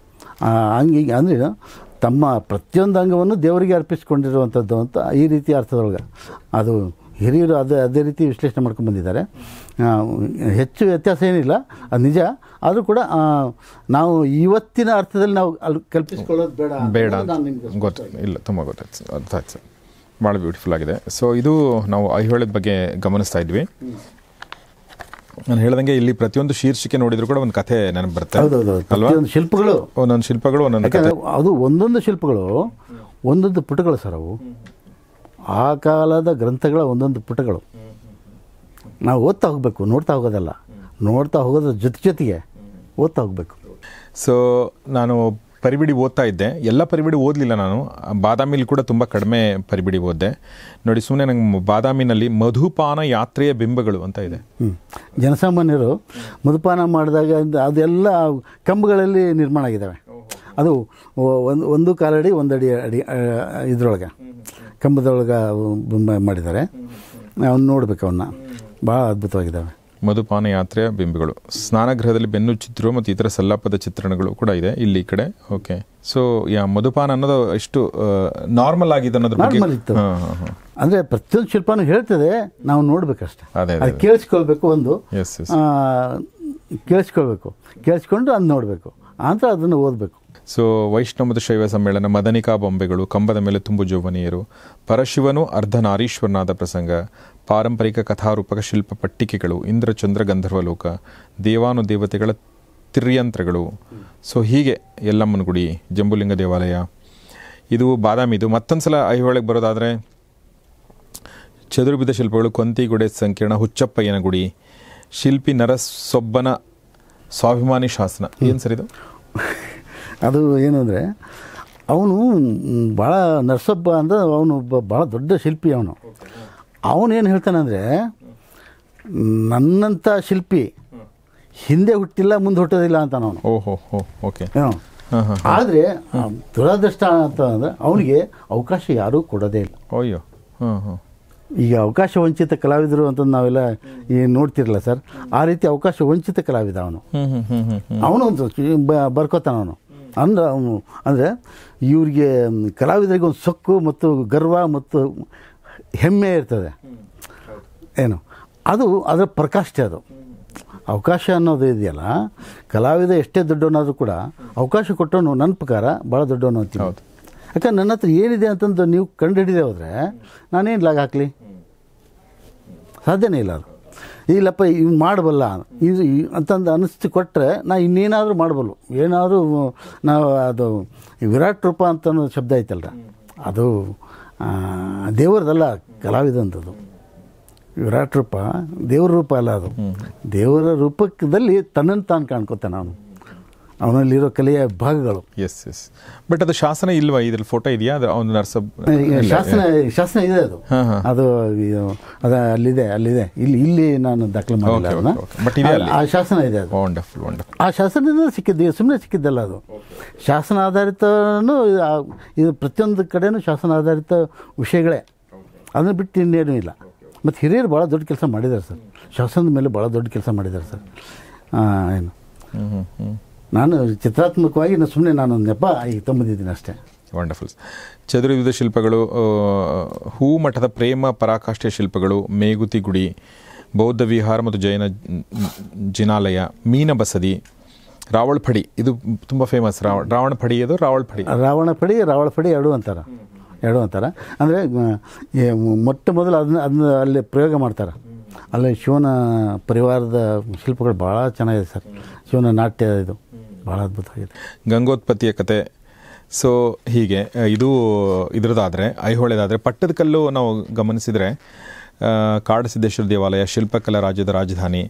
ಆ ಅಂಗಿ ಅಂದರೆ ತಮ್ಮ ಪ್ರತಿಯೊಂದು ಅಂಗವನ್ನು ದೇವರಿಗೆ ಅರ್ಪಿಸಿಕೊಂಡಿರುವಂಥದ್ದು ಅಂತ ಈ ರೀತಿ ಅರ್ಥದೊಳಗೆ. ಅದು ಹಿರಿಯರು ಅದೇ ಅದೇ ರೀತಿ ವಿಶ್ಲೇಷಣೆ ಮಾಡ್ಕೊಂಡು ಬಂದಿದ್ದಾರೆ. ಹೆಚ್ಚು ವ್ಯತ್ಯಾಸ ಏನಿಲ್ಲ ಅದು ನಿಜ. ಆದರೂ ಕೂಡ ನಾವು ಇವತ್ತಿನ ಅರ್ಥದಲ್ಲಿ ನಾವು ಅಲ್ಲಿ ಕಲ್ಪಿಸ್ಕೊಳ್ಳೋದು ಬೇಡ ಬೇಡ ಗೊತ್ತು ಇಲ್ಲ ತುಂಬ ಗೊತ್ತಾಯ್ತು. ಅರ್ಥಾಯ್ತು ಸರ್ ಭಾಳ ಬ್ಯೂಟಿಫುಲ್ ಆಗಿದೆ. ಸೊ ಇದು ನಾವು ಐಹೊಳೆದ ಬಗ್ಗೆ ಗಮನಿಸ್ತಾ ಇದ್ವಿ. ನಾನು ಹೇಳ್ದಂಗೆ ಇಲ್ಲಿ ಪ್ರತಿಯೊಂದು ಶೀರ್ಷಿಕೆ ನೋಡಿದ್ರು ಕೂಡ ಒಂದು ಕಥೆ ನೆನಪು ಬರುತ್ತೆ. ಹೌದು ಅಲ್ವಾ? ಶಿಲ್ಪಗಳು. ಒಂದೊಂದು ಶಿಲ್ಪಗಳು ಒಂದೊಂದು ಅದು ಒಂದೊಂದು ಶಿಲ್ಪಗಳು ಒಂದೊಂದು ಪುಟಗಳು ಸರ್ ಅವು. ಆ ಕಾಲದ ಗ್ರಂಥಗಳ ಒಂದೊಂದು ಪುಟಗಳು. ನಾವು ಓದ್ತಾ ಹೋಗಬೇಕು ನೋಡ್ತಾ ಹೋಗೋದಲ್ಲ. ನೋಡ್ತಾ ಹೋಗೋದ್ರ ಜೊತೆ ಜೊತೆಗೆ ಓದ್ತಾ ಹೋಗಬೇಕು. ಸೊ ನಾನು ಪರಿಬಿಡಿ ಓದ್ತಾ ಇದ್ದೆ. ಎಲ್ಲ ಪರಿಬಿಡಿ ಓದಲಿಲ್ಲ ನಾನು. ಬಾದಾಮಿಲಿ ಕೂಡ ತುಂಬ ಕಡಿಮೆ ಪರಿಬಿಡಿ ಓದಿದೆ. ನೋಡಿ ಸುಮ್ಮನೆ ನಂಗೆ ಬಾದಾಮಿನಲ್ಲಿ ಮಧುಪಾನ ಯಾತ್ರೆಯ ಬಿಂಬಗಳು ಅಂತ ಇದೆ. ಜನಸಾಮಾನ್ಯರು ಮಧುಪಾನ ಮಾಡಿದಾಗ ಅದು- ಅದೆಲ್ಲ ಕಂಬಗಳಲ್ಲಿ ನಿರ್ಮಾಣ ಆಗಿದ್ದಾವೆ. ಅದು ಒಂದು ಒಂದು ಕಾಲಡಿ ಒಂದಡಿ ಅಡಿ ಇದ್ರೊಳಗೆ. ಕಂಬದೊಳಗೆ ಬೊಂಬೆ ಮಾಡಿದ್ದಾರೆ. ಅವ್ನು ನೋಡ್ಬೇಕು ಅವನ್ನ. ಭಾಳ ಅದ್ಭುತವಾಗಿದ್ದಾವೆ. ಮಧುಪಾನ ಯಾತ್ರೆಯ ಬಿಂಬಗಳು. ಸ್ನಾನಗೃಹದಲ್ಲಿ ಚಿತ್ರ ಮತ್ತು ಇತರ ಸಲ್ಲಾಪದ ಚಿತ್ರಣಗಳು ಕೂಡ ಇದೆ ಇಲ್ಲಿ ಈ ಕಡೆ. ಓಕೆ. ಸೊ ಯಾ ಮಧುಪಾನ ಅನ್ನೋದು ಎಷ್ಟು ನಾರ್ಮಲ್ ಆಗಿದೆ ಅನ್ನೋದು ಬಗ್ಗೆ ಇತ್ತು. ಅಂದರೆ ಪ್ರತಿಯೊಂದು ಶಿಲ್ಪನೂ ಹೇಳ್ತದೆ ನಾವು ನೋಡ್ಬೇಕಷ್ಟೇ. ಅದೇ ಅದು ಕೇಳಿಸ್ಕೊಳ್ಬೇಕು ಒಂದು. ಕೇಳಿಸ್ಕೊಳ್ಬೇಕು. ಕೇಳಿಸ್ಕೊಂಡು ಅದು ನೋಡಬೇಕು. ಅಂತ ಅದನ್ನು ಓದಬೇಕು. ಸೊ ವೈಷ್ಣವದ ಶೈವ ಸಮ್ಮೇಳನ, ಮದನಿಕಾ ಬೊಂಬೆಗಳು, ಕಂಬದ ಮೇಲೆ ತುಂಬು ಜೋವನಿಯರು, ಪರಶಿವನು ಅರ್ಧನಾರೀಶ್ವರನಾದ ಪ್ರಸಂಗ, ಪಾರಂಪರಿಕ ಕಥಾರೂಪಕ ಶಿಲ್ಪ ಪಟ್ಟಿಕೆಗಳು ಇಂದ್ರಚಂದ್ರ ಗಂಧರ್ವಲೋಕ ದೇವಾನು ದೇವತೆಗಳ ತಿರ್ಯಂತ್ರಗಳು. ಸೊ ಹೀಗೆ ಯಲ್ಲಮ್ಮನ ಗುಡಿ, ಜಂಬುಲಿಂಗ ದೇವಾಲಯ. ಇದು ಬಾದಾಮಿದು ಮತ್ತೊಂದ್ಸಲ ಐಹೊಳೆಗೆ ಬರೋದಾದರೆ ಚದುರುಬಿದ ಶಿಲ್ಪಗಳು ಕೊಂತಿಗುಡೆ ಸಂಕೀರ್ಣ ಹುಚ್ಚಪ್ಪಯ್ಯನ ಗುಡಿ, ಶಿಲ್ಪಿ ನರಸೊಬ್ಬನ ಸ್ವಾಭಿಮಾನಿ ಶಾಸನ. ಏನು ಸರ್ ಇದು? ಅದು ಏನು ಅಂದರೆ ಅವನು ಭಾಳ ನರಸಪ್ಪ ಅಂತ ಅವನು ಒಬ್ಬ ಭಾಳ ದೊಡ್ಡ ಶಿಲ್ಪಿ ಅವನು. ಅವನೇನು ಹೇಳ್ತಾನಂದರೆ ನನ್ನಂಥ ಶಿಲ್ಪಿ ಹಿಂದೆ ಹುಟ್ಟಿಲ್ಲ ಮುಂದೆ ಹುಟ್ಟೋದಿಲ್ಲ ಅಂತ ಹೋ ಓಕೆ. ಆದರೆ ದುರದೃಷ್ಟ ಅಂತ ಅಂದರೆ ಅವನಿಗೆ ಅವಕಾಶ ಯಾರೂ ಕೊಡೋದೇ ಇಲ್ಲ. ಅಯ್ಯೋ ಈಗ ಅವಕಾಶ ವಂಚಿತ ಕಲಾವಿದರು ಅಂತ ನಾವೆಲ್ಲ ಏನು ನೋಡ್ತಿರಲ್ಲ ಸರ್. ಆ ರೀತಿ ಅವಕಾಶ ವಂಚಿತ ಕಲಾವಿದ ಅವನು. ಅವನು ಬರ್ಕೋತಾನ ಅವನು. ಅಂದ್ರೆ ಅವನು ಅಂದರೆ ಇವ್ರಿಗೆ ಕಲಾವಿದರಿಗೆ ಒಂದು ಸೊಕ್ಕು ಮತ್ತು ಗರ್ವ ಮತ್ತು ಹೆಮ್ಮೆ ಇರ್ತದೆ. ಏನು? ಅದು ಅದರ ಪ್ರಕಾಷ್ಠೆ ಅದು. ಅವಕಾಶ ಅನ್ನೋದು ಇದೆಯಲ್ಲ ಕಲಾವಿದ ಎಷ್ಟೇ ದೊಡ್ಡವನಾದರೂ ಕೂಡ ಅವಕಾಶ ಕೊಟ್ಟವನು ನನ್ನ ಪ್ರಕಾರ ಭಾಳ ದೊಡ್ಡವನು ಅಂತೀನಿ. ಹೌದು. ಯಾಕಂದ್ರೆ ನನ್ನ ಹತ್ರ ಏನಿದೆ ಅಂತಂದು ನೀವು ಕಂಡು ಹಿಡಿದೇ ಹೋದರೆ ನಾನೇನು ಲಾಗ್ ಹಾಕಲಿ? ಸಾಧ್ಯನೇ ಇಲ್ಲ ಅದು. ಇಲ್ಲಪ್ಪ ಇವ್ ಮಾಡಬಲ್ಲ. ಇದು ಅಂತಂದು ಅನಿಸ್ತು ಕೊಟ್ಟರೆ ನಾ ಇನ್ನೇನಾದರೂ ಮಾಡಬಲ್ಲು. ಏನಾದರೂ ನಾವು ಅದು ವಿರಾಟ್ ರೂಪ ಅಂತ ಅನ್ನೋ ಶಬ್ದ ಐತಲ್ರ? ಅದು ದೇವರದಲ್ಲ ಕಲಾವಿದಂಥದ್ದು ವಿರಾಟ್ ರೂಪ ದೇವ್ರ ರೂಪ ಅಲ್ಲ ಅದು. ದೇವರ ರೂಪದಲ್ಲಿ ತನ್ನನ್ನು ತಾನು ಕಾಣ್ಕೋತಾನೆ ಅವನು ಅವನಲ್ಲಿರೋ ಕಲೆಯ ಭಾಗಗಳು. ಎಸ್ ಎಸ್ ಬಟ್ ಅದು ಶಾಸನ ಇಲ್ವಾ? ಇದ್ರಲ್ಲಿ ಫೋಟೋ ಇದೆಯಾ? ಅದು ಅವನು ನರ್ಸಬ್ ಈಗ ಶಾಸನ ಶಾಸನ ಇದೆ ಅದು. ಅದು ಅದ ಅಲ್ಲಿದೆ ಅಲ್ಲಿದೆ. ಇಲ್ಲಿ ಇಲ್ಲಿ ನಾನು ದಾಖಲೆ ಮಾಡಿಲ್ಲ ಬಟ್. ಇದೆ. ಆ ಶಾಸನ ಇದೆ ಅದು. ವಂಡರ್ಫುಲ್ ವಂಡರ್ಫುಲ್ ಆ ಶಾಸನದಿಂದ ಸಿಕ್ಕಿದ್ದು ಸುಮ್ಮನೆ ಸಿಕ್ಕಿದ್ದಲ್ಲ ಅದು. ಶಾಸನ ಆಧಾರಿತನೂ ಇದು ಪ್ರತಿಯೊಂದು ಕಡೆನೂ ಶಾಸನ ಆಧಾರಿತ ವಿಷಯಗಳೇ. ಅದನ್ನು ಬಿಟ್ಟು ಇನ್ನೇನೂ ಇಲ್ಲ. ಮತ್ತು ಹಿರಿಯರು ಭಾಳ ದೊಡ್ಡ ಕೆಲಸ ಮಾಡಿದ್ದಾರೆ ಸರ್. ಶಾಸನದ ಮೇಲೆ ಭಾಳ ದೊಡ್ಡ ಕೆಲಸ ಮಾಡಿದ್ದಾರೆ ಸರ್. ಏನು. ನಾನು ಚಿತ್ರಾತ್ಮಕವಾಗಿ ನಾನು ಸುಮ್ಮನೆ ನಾನು ನೆಪ ಈಗ ತಂಬಂದಿದ್ದೀನಿ ಅಷ್ಟೇ. ವಂಡರ್ಫುಲ್ ಚದುರಿದ ಶಿಲ್ಪಗಳು ಹೂ ಮಠದ ಪ್ರೇಮ ಪರಾಕಾಷ್ಠೆ ಶಿಲ್ಪಗಳು ಮೇಗುತಿ ಗುಡಿ ಬೌದ್ಧ ವಿಹಾರ ಮತ್ತು ಜೈನ ಜಿನಾಲಯ ಮೀನ ಬಸದಿ ರಾವಳ ಫಡಿ ಇದು ತುಂಬ ಫೇಮಸ್ ರಾವ ರಾವಣ ಫಡಿ ಅದು ರಾವಳ ಫಡಿ ರಾವಣ ಪಡಿ ರಾವಳ ಪಡಿ ಎರಡು ಅಂತಾರೆ. ಎರಡು ಅಂತಾರೆ. ಅಂದರೆ ಮೊಟ್ಟ ಮೊದಲು ಅದನ್ನ ಅದನ್ನ ಅಲ್ಲಿ ಪ್ರಯೋಗ ಮಾಡ್ತಾರೆ. ಅಲ್ಲಿ ಶಿವನ ಪರಿವಾರದ ಶಿಲ್ಪಗಳು ಭಾಳ ಚೆನ್ನಾಗಿದೆ ಸರ್. ಶಿವನ ನಾಟ್ಯ ಇದು. ಭಾಳ ಅದ್ಭುತವಾಗಿದೆ. ಗಂಗೋತ್ಪತ್ತಿಯ ಕತೆ. ಸೊ ಹೀಗೆ ಇದು ಇದ್ರದ್ದಾದರೆ ಐಹೊಳೆದಾದರೆ ಪಟ್ಟದಕಲ್ಲು ನಾವು ಗಮನಿಸಿದರೆ ಕಾಡಸಿದ್ದೇಶ್ವರ ದೇವಾಲಯ ಶಿಲ್ಪಕಲಾ ರಾಜ್ಯದ ರಾಜಧಾನಿ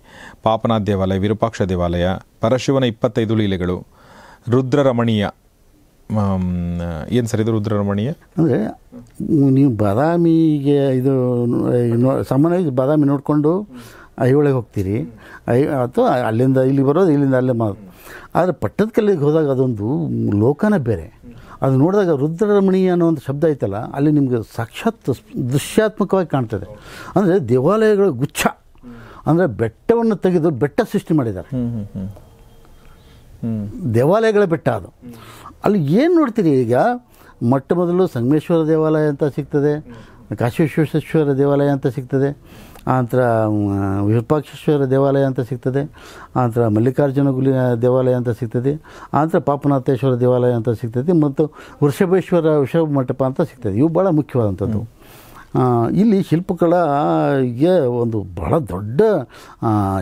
ಪಾಪನಾಥ್ ದೇವಾಲಯ ವಿರೂಪಾಕ್ಷ ದೇವಾಲಯ ಪರಶಿವನ ಇಪ್ಪತ್ತೈದು ಲೀಲೆಗಳು ರುದ್ರರಮಣೀಯ ಏನು ಸರ್ ಇದು ರುದ್ರರಮಣೀಯ? ಅಂದರೆ ನೀವು ಬಾದಾಮಿಗೆ ಇದು ಸಾಮಾನ್ಯವಾಗಿ ಬಾದಾಮಿ ನೋಡಿಕೊಂಡು ಐಹೊಳೆಗೆ ಹೋಗ್ತೀರಿ. ಐ ಅಥವಾ ಅಲ್ಲಿಂದ ಇಲ್ಲಿ ಬರೋದು ಇಲ್ಲಿಂದ ಅಲ್ಲೇ ಮಾಡೋದು ಆದರೆ ಪಟ್ಟದಕಲ್ಲಿಗೆ ಹೋದಾಗ ಅದೊಂದು ಲೋಕನೇ ಬೇರೆ. ಅದು ನೋಡಿದಾಗ ರುದ್ರರಮಣೀಯ ಅನ್ನೋ ಒಂದು ಶಬ್ದ ಐತಲ್ಲ ಅಲ್ಲಿ ನಿಮಗೆ ಸಾಕ್ಷಾತ್ ದೃಶ್ಯಾತ್ಮಕವಾಗಿ ಕಾಣ್ತದೆ. ಅಂದರೆ ದೇವಾಲಯಗಳ ಗುಚ್ಛ. ಅಂದರೆ ಬೆಟ್ಟವನ್ನು ತೆಗೆದು ಬೆಟ್ಟ ಸೃಷ್ಟಿ ಮಾಡಿದ್ದಾರೆ. ದೇವಾಲಯಗಳ ಬೆಟ್ಟ ಅದು. ಅಲ್ಲಿ ಏನು ನೋಡ್ತೀರಿ ಈಗ? ಮೊಟ್ಟ ಮೊದಲು ಸಂಗಮೇಶ್ವರ ದೇವಾಲಯ ಅಂತ ಸಿಗ್ತದೆ ಕಾಶಿ ವಿಶ್ವೇಶ್ವರ ದೇವಾಲಯ ಅಂತ ಸಿಗ್ತದೆ ಆನಂತರ ವಿರೂಪಾಕ್ಷೇಶ್ವರ ದೇವಾಲಯ ಅಂತ ಸಿಗ್ತದೆ ಆನಂತರ ಮಲ್ಲಿಕಾರ್ಜುನ ಗುಲಿ ದೇವಾಲಯ ಅಂತ ಸಿಗ್ತದೆ ಆನಂತರ ಪಾಪನಾಥೇಶ್ವರ ದೇವಾಲಯ ಅಂತ ಸಿಗ್ತದೆ ಮತ್ತು ವೃಷಭೇಶ್ವರ ವೃಷಭ ಮಂಟಪ ಅಂತ ಸಿಗ್ತದೆ. ಇವು ಭಾಳ ಮುಖ್ಯವಾದಂಥದ್ದು. ಇಲ್ಲಿ ಶಿಲ್ಪಕಲಾಗೆ ಒಂದು ಬಹಳ ದೊಡ್ಡ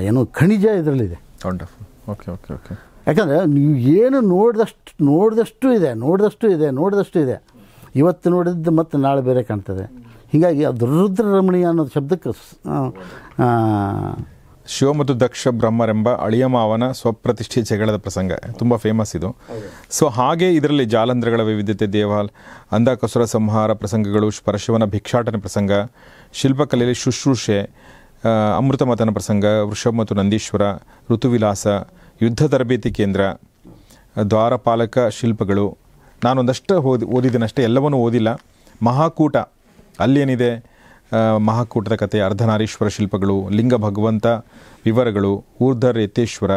ಏನು ಖನಿಜ ಇದರಲ್ಲಿದೆ. ಓಕೆ ಓಕೆ ಓಕೆ ಯಾಕಂದರೆ ನೀವು ಏನು ನೋಡಿದಷ್ಟು ನೋಡಿದಷ್ಟು ಇದೆ ನೋಡಿದಷ್ಟು ಇದೆ ನೋಡಿದಷ್ಟು ಇದೆ. ಇವತ್ತು ನೋಡಿದ್ದು ಮತ್ತು ನಾಳೆ ಬೇರೆ ಕಾಣ್ತದೆ. ಹೀಗಾಗಿ ಅದು ರುದ್ರರಮಣೀಯ ಅನ್ನೋದು ಶಬ್ದಕ್ಕೆ ಶಿವ ಮತ್ತು ದಕ್ಷ ಬ್ರಹ್ಮರೆಂಬ ಅಳಿಯ ಮಾವನ ಸ್ವಪ್ರತಿಷ್ಠೆ ಜಗಳದ ಪ್ರಸಂಗ. ತುಂಬ ಫೇಮಸ್ ಇದು. ಸೊ ಹಾಗೆ ಇದರಲ್ಲಿ ಜಾಲಂಧ್ರಗಳ ವೈವಿಧ್ಯತೆ ದೇವಾಲ್ ಅಂಧಕಸುರ ಸಂಹಾರ ಪ್ರಸಂಗಗಳು, ಪರಶಿವನ ಭಿಕ್ಷಾಟನೆ ಪ್ರಸಂಗ, ಶಿಲ್ಪಕಲೆಯಲ್ಲಿ ಶುಶ್ರೂಷೆ ಅಮೃತಮತನ ಅಮೃತ ಮತನ ಪ್ರಸಂಗ, ವೃಷಭ ಮತ್ತು ನಂದೀಶ್ವರ, ಋತುವಿಲಾಸ, ಯುದ್ಧ ತರಬೇತಿ ಕೇಂದ್ರ, ದ್ವಾರಪಾಲಕ ಶಿಲ್ಪಗಳು. ನಾನೊಂದಷ್ಟು ಓದಿ, ಓದಿದ್ದೀನಷ್ಟೇ, ಎಲ್ಲವನ್ನೂ ಓದಿಲ್ಲ. ಮಹಾಕೂಟ. ಅಲ್ಲೇನಿದೆ ಮಹಾಕೂಟದ ಕಥೆ ಅರ್ಧನಾರೀಶ್ವರ ಶಿಲ್ಪಗಳು, ಲಿಂಗ ಭಗವಂತ ವಿವರಗಳು ಊರ್ಧರ್ ಯತೇಶ್ವರ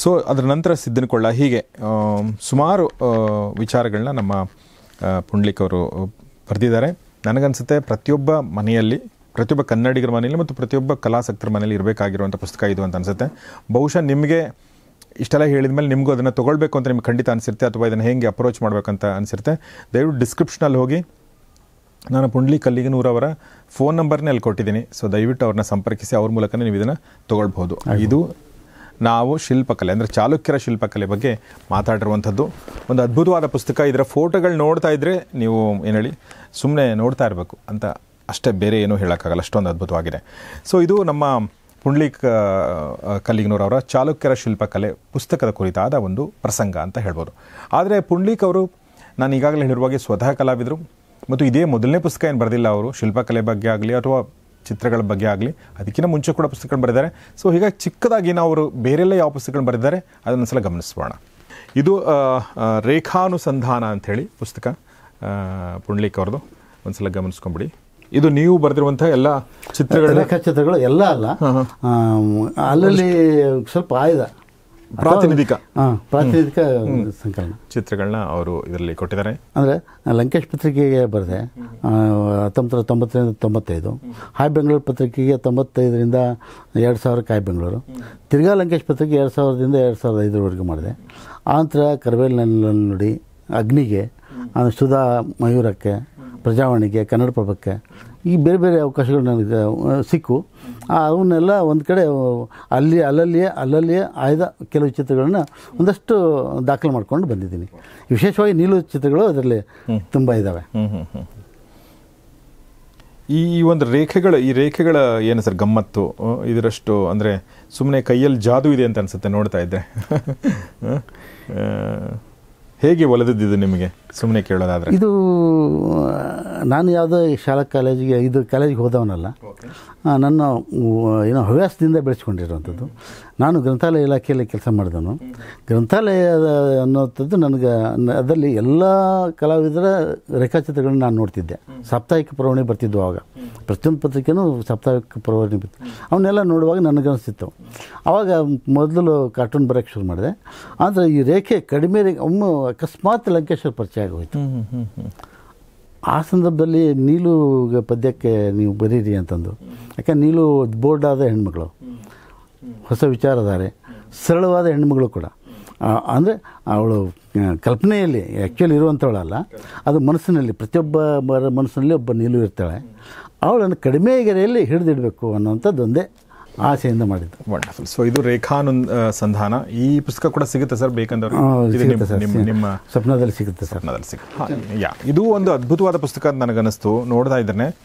ಸೊ, ಅದರ ನಂತರ ಸಿದ್ಧನಕೊಳ್ಳ ಹೀಗೆ ಸುಮಾರು ವಿಚಾರಗಳನ್ನ ನಮ್ಮ ಪುಂಡ್ಲಿಕ್ ಅವರು ಬರೆದಿದ್ದಾರೆ. ನನಗನ್ಸುತ್ತೆ ಪ್ರತಿಯೊಬ್ಬ ಮನೆಯಲ್ಲಿ, ಪ್ರತಿಯೊಬ್ಬ ಕನ್ನಡಿಗರ ಮನೆಯಲ್ಲಿ ಮತ್ತು ಪ್ರತಿಯೊಬ್ಬ ಕಲಾಸಕ್ತರ ಮನೆಯಲ್ಲಿ ಇರಬೇಕಾಗಿರುವಂಥ ಪುಸ್ತಕ ಇದು ಅಂತ ಅನಿಸುತ್ತೆ. ಬಹುಶಃ ನಿಮಗೆ ಇಷ್ಟೆಲ್ಲ ಹೇಳಿದ ಮೇಲೆ ನಿಮಗೂ ಅದನ್ನು ತೊಗೊಳ್ಬೇಕು ಅಂತ ನಿಮ್ಗೆ ಖಂಡಿತ ಅನಿಸಿರುತ್ತೆ, ಅಥವಾ ಇದನ್ನು ಹೇಗೆ ಅಪ್ರೋಚ್ ಮಾಡಬೇಕಂತ ಅನಿಸಿರುತ್ತೆ. ದಯವಿಟ್ಟು ಡಿಸ್ಕ್ರಿಪ್ಷನಲ್ಲಿ ಹೋಗಿ ನಾನು ಪುಂಡ್ಲಿ ಕಲ್ಲಿಗನೂರವರ ಫೋನ್ ನಂಬರ್ನೇ ಅಲ್ಲಿ ಕೊಟ್ಟಿದ್ದೀನಿ. ಸೊ ದಯವಿಟ್ಟು ಅವ್ರನ್ನ ಸಂಪರ್ಕಿಸಿ ಅವ್ರ ಮೂಲಕನೇ ನೀವು ಇದನ್ನು ತೊಗೊಳ್ಬಹುದು. ಇದು ನಾವು ಶಿಲ್ಪಕಲೆ ಅಂದರೆ ಚಾಲುಕ್ಯರ ಶಿಲ್ಪಕಲೆ ಬಗ್ಗೆ ಮಾತಾಡಿರುವಂಥದ್ದು. ಒಂದು ಅದ್ಭುತವಾದ ಪುಸ್ತಕ. ಇದರ ಫೋಟೋಗಳು ನೋಡ್ತಾ ಇದ್ದರೆ ನೀವು ಏನು ಹೇಳಿ ಸುಮ್ಮನೆ ನೋಡ್ತಾ ಇರಬೇಕು ಅಂತ ಅಷ್ಟೇ ಬೇರೆ ಏನೂ ಹೇಳೋಕ್ಕಾಗಲ್ಲ. ಅಷ್ಟೊಂದು ಅದ್ಭುತವಾಗಿದೆ. ಸೊ ಇದು ನಮ್ಮ ಪುಂಡ್ಲಿಕ್ ಕಲ್ಲಿಗನೂರವರ ಚಾಲುಕ್ಯರ ಶಿಲ್ಪಕಲೆ ಪುಸ್ತಕದ ಕುರಿತಾದ ಒಂದು ಪ್ರಸಂಗ ಅಂತ ಹೇಳ್ಬೋದು. ಆದರೆ ಪುಂಡ್ಲಿಕ್ ಅವರು ನಾನು ಈಗಾಗಲೇ ಹೇಳಿರುವಾಗೆ ಸ್ವತಃ ಕಲಾವಿದರು. ಮತ್ತು ಇದೇ ಮೊದಲನೇ ಪುಸ್ತಕ ಏನು ಬರೆದಿಲ್ಲ ಅವರು? ಶಿಲ್ಪಕಲೆ ಬಗ್ಗೆ ಆಗಲಿ ಅಥವಾ ಚಿತ್ರಗಳ ಬಗ್ಗೆ ಆಗಲಿ ಅದಕ್ಕಿಂತ ಮುಂಚೆ ಕೂಡ ಪುಸ್ತಕಗಳು ಬರೆದಿದ್ದಾರೆ. ಸೊ ಹೀಗಾಗಿ ಚಿಕ್ಕದಾಗಿ ನಾವು ಅವರು ಬೇರೆಲ್ಲ ಯಾವ ಪುಸ್ತಕಗಳು ಬರೆದಿದ್ದಾರೆ ಅದನ್ನು ಸಲ ಗಮನಿಸೋಣ ಇದು ರೇಖಾನುಸಂಧಾನ ಅಂಥೇಳಿ ಪುಸ್ತಕ ಪುಂಡ್ಲಿಕ್ ಅವ್ರದ್ದು ಒಂದ್ಸಲ ಗಮನಿಸ್ಕೊಂಬಿಡಿ. ಇದು ನೀವು ಬರೆದಿರುವಂಥ ಎಲ್ಲ ರೇಖಾ ಚಿತ್ರಗಳು ಎಲ್ಲ ಅಲ್ಲ. ಅಲ್ಲಲ್ಲಿ ಸ್ವಲ್ಪ ಆಯ್ದ. ಪ್ರಾತಿನಿಧಿಕ. ಹಾಂ ಪ್ರಾತಿನಿಧಿಕ ಸಂಕಲನ. ಚಿತ್ರಗಳನ್ನ ಅವರು ಇದರಲ್ಲಿ ಕೊಟ್ಟಿದ್ದಾರೆ. ಅಂದರೆ ಲಂಕೇಶ್ ಪತ್ರಿಕೆಗೆ ಬರೆದೆ ಹತ್ತೊಂಬತ್ತು ತೊಂಬತ್ತರಿಂದ ತೊಂಬತ್ತೈದು ಹಾಯ್ ಬೆಂಗಳೂರು ಪತ್ರಿಕೆಗೆ ತೊಂಬತ್ತೈದರಿಂದ ಎರಡು ಸಾವಿರಕ್ಕೆ ಹಾಯ್ ಬೆಂಗಳೂರು ತಿರ್ಗಾ ಲಂಕೇಶ್ ಪತ್ರಿಕೆ ಎರಡು ಸಾವಿರದಿಂದ ಎರಡು ಸಾವಿರದ ಐದರವರೆಗೂ ಮಾಡಿದೆ. ಆನಂತರ ಕರವೇಲ್ ನನ್ನ ನುಡಿ ಅಗ್ನಿಗೆ ಸುಧಾ ಮಯೂರಕ್ಕೆ ಪ್ರಜಾವಾಣಿಗೆ ಕನ್ನಡ ಪ್ರಭಕ್ಕೆ ಈ ಬೇರೆ ಬೇರೆ ಅವಕಾಶಗಳು ನನಗೆ ಸಿಕ್ಕು. ಅವನ್ನೆಲ್ಲ ಒಂದು ಕಡೆ ಅಲ್ಲಿ ಅಲ್ಲಲ್ಲಿಯೇ ಅಲ್ಲಲ್ಲಿಯೇ ಆಯ್ದ ಕೆಲವು ಚಿತ್ರಗಳನ್ನ ಒಂದಷ್ಟು ದಾಖಲೆ ಮಾಡ್ಕೊಂಡು ಬಂದಿದ್ದೀನಿ. ವಿಶೇಷವಾಗಿ ನೀಲು ಚಿತ್ರಗಳು ಅದರಲ್ಲಿ ತುಂಬ ಇದ್ದಾವೆ ಈ ಈ ಒಂದು ರೇಖೆಗಳ ಈ ರೇಖೆಗಳ ಏನು ಸರ್ ಗಮ್ಮತ್ತು? ಇದರಷ್ಟು ಅಂದರೆ ಸುಮ್ಮನೆ ಕೈಯಲ್ಲಿ ಜಾದು ಇದೆ ಅಂತ ಅನ್ಸುತ್ತೆ ನೋಡ್ತಾ ಇದ್ದೆ ಹೇಗೆ ಒಲೆದಿದ್ದು ನಿಮಗೆ? ಸುಮ್ಮನೆ ಕೇಳೋದಾದ್ರೆ. ಇದು ನಾನು ಯಾವುದೋ ಶಾಲಾ ಕಾಲೇಜಿಗೆ ಇದು ಕಾಲೇಜಿಗೆ ಹೋದವನಲ್ಲ. ನನ್ನ ಏನೋ ಹವ್ಯಾಸದಿಂದ ಬೆಳೆಸ್ಕೊಂಡಿರುವಂಥದ್ದು. ನಾನು ಗ್ರಂಥಾಲಯ ಇಲಾಖೆಯಲ್ಲಿ ಕೆಲಸ ಮಾಡಿದನು ಗ್ರಂಥಾಲಯ ಅನ್ನೋಂಥದ್ದು ನನಗೆ, ಅದರಲ್ಲಿ ಎಲ್ಲ ಕಲಾವಿದರ ರೇಖಾಚಿತ್ರಗಳನ್ನ ನಾನು ನೋಡ್ತಿದ್ದೆ. ಸಾಪ್ತಾಹಿಕ ಪ್ರವಣಿ ಬರ್ತಿದ್ವು ಆವಾಗ. ಪ್ರತಿಯೊಂದು ಪತ್ರಿಕೆನೂ ಸಾಪ್ತಾಹಿಕ ಪ್ರವಣಿ ಬಿತ್ತು ಅವನ್ನೆಲ್ಲ ನೋಡುವಾಗ ನನಗನಿಸ್ತಿತ್ತು. ಆವಾಗ ಮೊದಲು ಕಾರ್ಟೂನ್ ಬರೋಕ್ಕೆ ಶುರು ಮಾಡಿದೆ. ಆದರೆ ಈ ರೇಖೆ ಕಡಿಮೆ ಒಮ್ಮೆ ಅಕಸ್ಮಾತ್ ಲಂಕೇಶ್ವರ ಪರಿಚಯ ಆಗೋಯ್ತು. ಆ ಸಂದರ್ಭದಲ್ಲಿ ನೀಲು ಪದ್ಯಕ್ಕೆ ನೀವು ಬರೀರಿ ಅಂತಂದು ಯಾಕೆ ನೀಲು ಬೋರ್ಡ್ ಆದ ಹೆಣ್ಮಗಳು. ಹೊಸ ವಿಚಾರಧಾರೆ ಸರಳವಾದ ಹೆಣ್ಮಗಳು ಕೂಡ. ಅಂದರೆ ಅವಳು ಕಲ್ಪನೆಯಲ್ಲಿ ಆ್ಯಕ್ಚುಲಿ ಇರುವಂಥವಳಲ್ಲ ಅದು ಮನಸ್ಸಿನಲ್ಲಿ, ಪ್ರತಿಯೊಬ್ಬ ಮನಸ್ಸಿನಲ್ಲಿ ಒಬ್ಬ ನೀಲು ಇರ್ತಾಳೆ. ಅವಳನ್ನು ಕಡಿಮೆ ಗೆರೆಯಲ್ಲಿ ಹಿಡಿದಿಡಬೇಕು ಅನ್ನೋವಂಥದ್ದು ಒಂದೇ ಆಸೆಯಿಂದ ಮಾಡಿದ್ದು. ವಂಡರ್ಫುಲ್ ಸೊ ಇದು ರೇಖಾನು ಸಂಧಾನ. ಈ ಪುಸ್ತಕ ಕೂಡ ಸಿಗುತ್ತೆ ಸರ್ ಬೇಕಂದ್ರೆ ನಿಮ್ಮ- ಸ್ವಪ್ನದಲ್ಲಿ ಸಿಗುತ್ತೆ ಸರ್. ಸ್ವಪ್ನದಲ್ಲಿ ಸಿಗುತ್ತೆ. ಯಾ. ಇದು ಒಂದು ಅದ್ಭುತವಾದ ಪುಸ್ತಕ ಅಂತ ನನಗನ್ನಿಸ್ತು. ನೋಡ್ತಾ ಇದ್ದೇನೆ.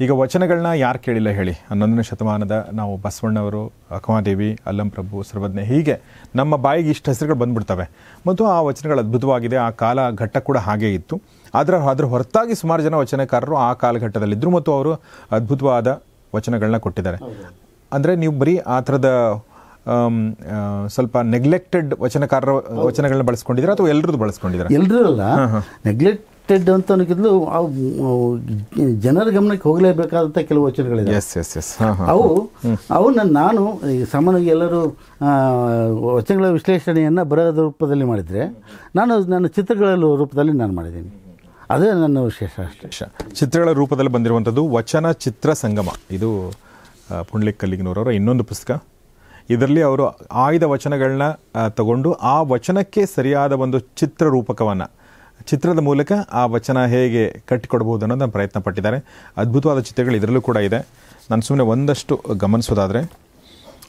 ಈಗ ವಚನಗಳನ್ನ ಯಾರು ಕೇಳಿಲ್ಲ ಹೇಳಿ. ಹನ್ನೊಂದನೇ ಶತಮಾನದ ನಾವು ಬಸವಣ್ಣವರು ಅಕ್ಕಮಾದೇವಿ ಅಲ್ಲಂ ಪ್ರಭು ಸರ್ವಜ್ಞ ಹೀಗೆ ನಮ್ಮ ಬಾಯಿಗೆ ಇಷ್ಟು ಹೆಸರುಗಳು ಬಂದ್ಬಿಡ್ತವೆ. ಮತ್ತು ಆ ವಚನಗಳು ಅದ್ಭುತವಾಗಿದೆ. ಆ ಕಾಲ ಘಟ್ಟ ಕೂಡ ಹಾಗೇ ಇತ್ತು. ಅದರ ಅದರ ಹೊರತಾಗಿ ಸುಮಾರು ಜನ ವಚನಕಾರರು ಆ ಕಾಲಘಟ್ಟದಲ್ಲಿದ್ದರು ಮತ್ತು ಅವರು ಅದ್ಭುತವಾದ ವಚನಗಳನ್ನ ಕೊಟ್ಟಿದ್ದಾರೆ. ಅಂದರೆ ನೀವು ಬರೀ ಆ ಥರದ ಸ್ವಲ್ಪ ನೆಗ್ಲೆಕ್ಟೆಡ್ ವಚನಕಾರರ ವಚನಗಳನ್ನ ಬಳಸ್ಕೊಂಡಿದ್ದೀರಾ ಅಥವಾ ಎಲ್ಲರದ್ದು ಬಳಸ್ಕೊಂಡಿದ್ದೀರಾ? ಎಲ್ಲರೂ ಅಲ್ಲ ನೆಗ್ಲೆಕ್ಟೆಡ್ ಅಂತ ಅನ್ನೋಕ್ಕಿಂತಲೂ ಜನರ ಗಮನಕ್ಕೆ ಹೋಗಲೇಬೇಕಾದಂಥ ಕೆಲವು ವಚನಗಳಿದೆ ಎಸ್ ಎಸ್ ಎಸ್ ಅವು ಅವು ನನ್ನ ನಾನು ಈ ಸಾಮಾನ್ಯವಾಗಿ ಎಲ್ಲರೂ ವಚನಗಳ ವಿಶ್ಲೇಷಣೆಯನ್ನು ಬರೋದ ರೂಪದಲ್ಲಿ ಮಾಡಿದರೆ ನಾನು ನನ್ನ ಚಿತ್ರಗಳ ರೂಪದಲ್ಲಿ ನಾನು ಮಾಡಿದ್ದೀನಿ. ಅದೇ ನನ್ನ ವಿಶೇಷ ಅಷ್ಟೇ. ಚಿತ್ರಗಳ ರೂಪದಲ್ಲಿ ಬಂದಿರುವಂಥದ್ದು ವಚನ ಚಿತ್ರ ಸಂಗಮ. ಇದು ಪುಂಡ್ಲಿಕ್ ಕಲ್ಲಿಗಿನವರವರ ಇನ್ನೊಂದು ಪುಸ್ತಕ. ಇದರಲ್ಲಿ ಅವರು ಆಯ್ದ ವಚನಗಳನ್ನ ತಗೊಂಡು ಆ ವಚನಕ್ಕೆ ಸರಿಯಾದ ಒಂದು ಚಿತ್ರ ರೂಪಕವನ್ನು ಚಿತ್ರದ ಮೂಲಕ ಆ ವಚನ ಹೇಗೆ ಕಟ್ಟಿಕೊಡ್ಬೋದು ಅನ್ನೋದನ್ನು ಪ್ರಯತ್ನ ಪಟ್ಟಿದ್ದಾರೆ ಅದ್ಭುತವಾದ ಚಿತ್ರಗಳು ಇದರಲ್ಲೂ ಕೂಡ ಇದೆ. ನಾನು ಸುಮ್ಮನೆ ಒಂದಷ್ಟು ಗಮನಿಸೋದಾದರೆ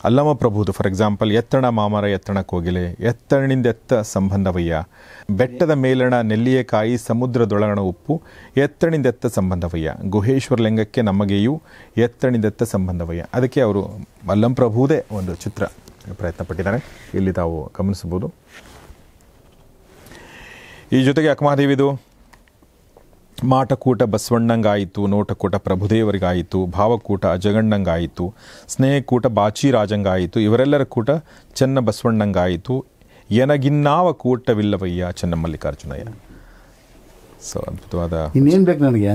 ಅಲ್ಲಮ ಪ್ರಭುದು ಫಾರ್ ಎಕ್ಸಾಂಪಲ್ ಎತ್ತಣ ಮಾಮರ ಎತ್ತಣ ಕೋಗಿಲೆ ಎತ್ತಣಿಂದೆತ್ತ ಸಂಬಂಧವಯ್ಯ. ಬೆಟ್ಟದ ಮೇಲಣ, ನೆಲ್ಲಿಯ ಕಾಯಿ, ಸಮುದ್ರದೊಳಗಣ ಉಪ್ಪು ಎತ್ತಣಿಂದೆತ್ತ ಸಂಬಂಧವಯ್ಯ. ಗುಹೇಶ್ವರ ಲಿಂಗಕ್ಕೆ ನಮಗೆಯೂ ಎತ್ತಣಿಂದೆತ್ತ ಸಂಬಂಧವಯ್ಯ. ಅದಕ್ಕೆ ಅವರು ಅಲ್ಲಂ ಪ್ರಭುದೇ ಒಂದು ಚಿತ್ರ ಪ್ರಯತ್ನ ಪಟ್ಟಿದ್ದಾರೆ ಇಲ್ಲಿ ತಾವು ಗಮನಿಸಬಹುದು. ಈ ಜೊತೆಗೆ ಅಕ್ಕಮಹಾದೇವಿದು ಮಾಟಕೂಟ ಬಸವಣ್ಣಂಗಾಯಿತು ನೋಟಕೂಟ ಪ್ರಭುದೇವರಿಗಾಯಿತು ಭಾವಕೂಟ ಅಜಗಣ್ಣಂಗಾಯಿತು ಸ್ನೇಹಕೂಟ ಬಾಚಿರಾಜಂಗಾಯಿತು ಇವರೆಲ್ಲರ ಕೂಟ ಚೆನ್ನ ಬಸವಣ್ಣಂಗಾಯಿತು. ಎನಗಿನ್ನಾವ ಕೂಟವಿಲ್ಲವಯ್ಯ ಚೆನ್ನ ಮಲ್ಲಿಕಾರ್ಜುನಯ್ಯ. ಸೊ ಅದ್ಭುತವಾದ ಇನ್ನೇನು ಬೇಕು ನನಗೆ.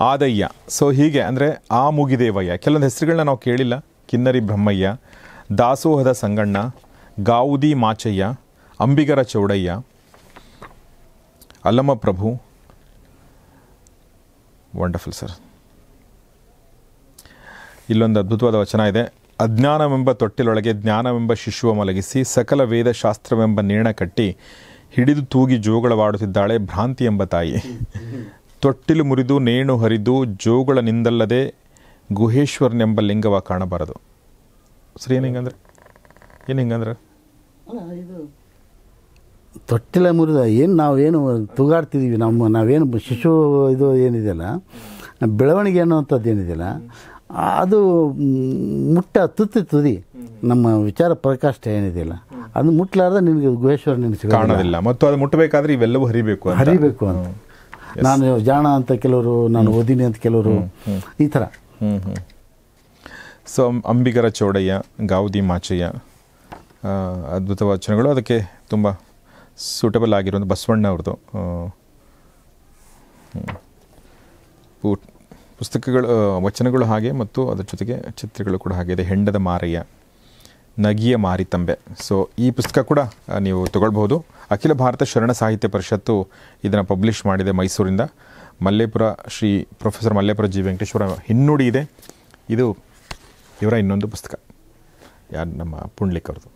ಆದಯ್ಯ. ಸೊ ಹೀಗೆ ಅಂದರೆ ಆ ಮುಗಿದೇವಯ್ಯ. ಕೆಲವೊಂದು ಹೆಸರುಗಳನ್ನ ನಾವು ಕೇಳಿಲ್ಲ. ಕಿನ್ನರಿ ಬ್ರಹ್ಮಯ್ಯ ದಾಸೋಹದ ಸಂಗಣ್ಣ ಗಾವುದಿ ಮಾಚಯ್ಯ ಅಂಬಿಗರ ಚೌಡಯ್ಯ ಅಲ್ಲಮ ಪ್ರಭು ವಂಡರ್ಫುಲ್ ಸರ್ ಇಲ್ಲೊಂದು ಅದ್ಭುತವಾದ ವಚನ ಇದೆ. ಅಜ್ಞಾನವೆಂಬ ತೊಟ್ಟಿಲೊಳಗೆ ಜ್ಞಾನವೆಂಬ ಶಿಶುವ ಮಲಗಿಸಿ ಸಕಲ ವೇದ ಶಾಸ್ತ್ರವೆಂಬ ನೇಣ ಕಟ್ಟಿ ಹಿಡಿದು ತೂಗಿ ಜೋಗಳವಾಡುತ್ತಿದ್ದಾಳೆ ಭ್ರಾಂತಿ ಎಂಬ ತಾಯಿ. ತೊಟ್ಟಿಲು ಮುರಿದು ನೇಣು ಹರಿದು ಜೋಗಳನಿಂದಲ್ಲದೆ ಗುಹೇಶ್ವರನೆಂಬ ಲಿಂಗವ ಕಾಣಬಾರದು. ಸರಿ, ಏನು ಹಿಂಗಂದ್ರೆ? ಏನು ಹಿಂಗಂದ್ರೆ? ತೊಟ್ಟಿಲ ಮುರಿದ ಏನು ನಾವೇನು ತೂಗಾಡ್ತಿದ್ದೀವಿ ನಮ್ಮ ನಾವೇನು ಶಿಶು ಇದು ಏನಿದೆಯಲ್ಲ ಬೆಳವಣಿಗೆ ಅನ್ನೋವಂಥದ್ದು ಏನಿದೆಯಲ್ಲ ಅದು ಮುಟ್ಟ ತುತ್ತಿ ತುದಿ ನಮ್ಮ ವಿಚಾರ ಪ್ರಕಾಶ ಏನಿದೆಯಲ್ಲ ಅದು ಮುಟ್ಲಾರ್ದ ನಿನಗೆ ಗುಹೇಶ್ವರ ನಿನಗೆ. ಕಾಣೋದಿಲ್ಲ. ಮತ್ತು ಅದು ಮುಟ್ಟಬೇಕಾದ್ರೆ ಇವೆಲ್ಲವೂ ಹರಿಬೇಕು ಹರಿಬೇಕು ಅಂತ. ನಾನು ಜಾಣ ಅಂತ ಕೆಲವರು ನಾನು ಓದಿನಿ ಅಂತ ಕೆಲವರು ಈ ಥರ. ಸೊ ಅಂಬಿಗರ ಚೌಡಯ್ಯ ಗಾವುದಿ ಮಾಚಯ್ಯ ಅದ್ಭುತ ವಚನಗಳು. ಅದಕ್ಕೆ ತುಂಬ ಸೂಟಬಲ್ ಆಗಿರುವಂಥ ಬಸವಣ್ಣ ಅವ್ರದ್ದು. ಪುಸ್ತಕಗಳು ವಚನಗಳು ಹಾಗೆ ಮತ್ತು ಅದರ ಜೊತೆಗೆ ಚಿತ್ರಗಳು ಕೂಡ ಹಾಗೆ ಇದೆ. ಹೆಂಡದ ಮಾರಯ್ಯ, ನಗಿಯ ಮಾರಿತಂಬೆ. ಸೊ ಈ ಪುಸ್ತಕ ಕೂಡ ನೀವು ತಗೊಳ್ಬಹುದು. ಅಖಿಲ ಭಾರತ ಶರಣ ಸಾಹಿತ್ಯ ಪರಿಷತ್ತು ಇದನ್ನು ಪಬ್ಲಿಷ್ ಮಾಡಿದೆ ಮೈಸೂರಿಂದ. Mallepura Shri professor Mallepura G. Venkateshwara ಹಿನ್ನುಡಿ ಇದೆ. ಇದು ಇವರ ಇನ್ನೊಂದು ಪುಸ್ತಕ. ಯಾರು, ನಮ್ಮ ಪುಂಡ್ಲಿಕ್ ಅವ್ರದ್ದು.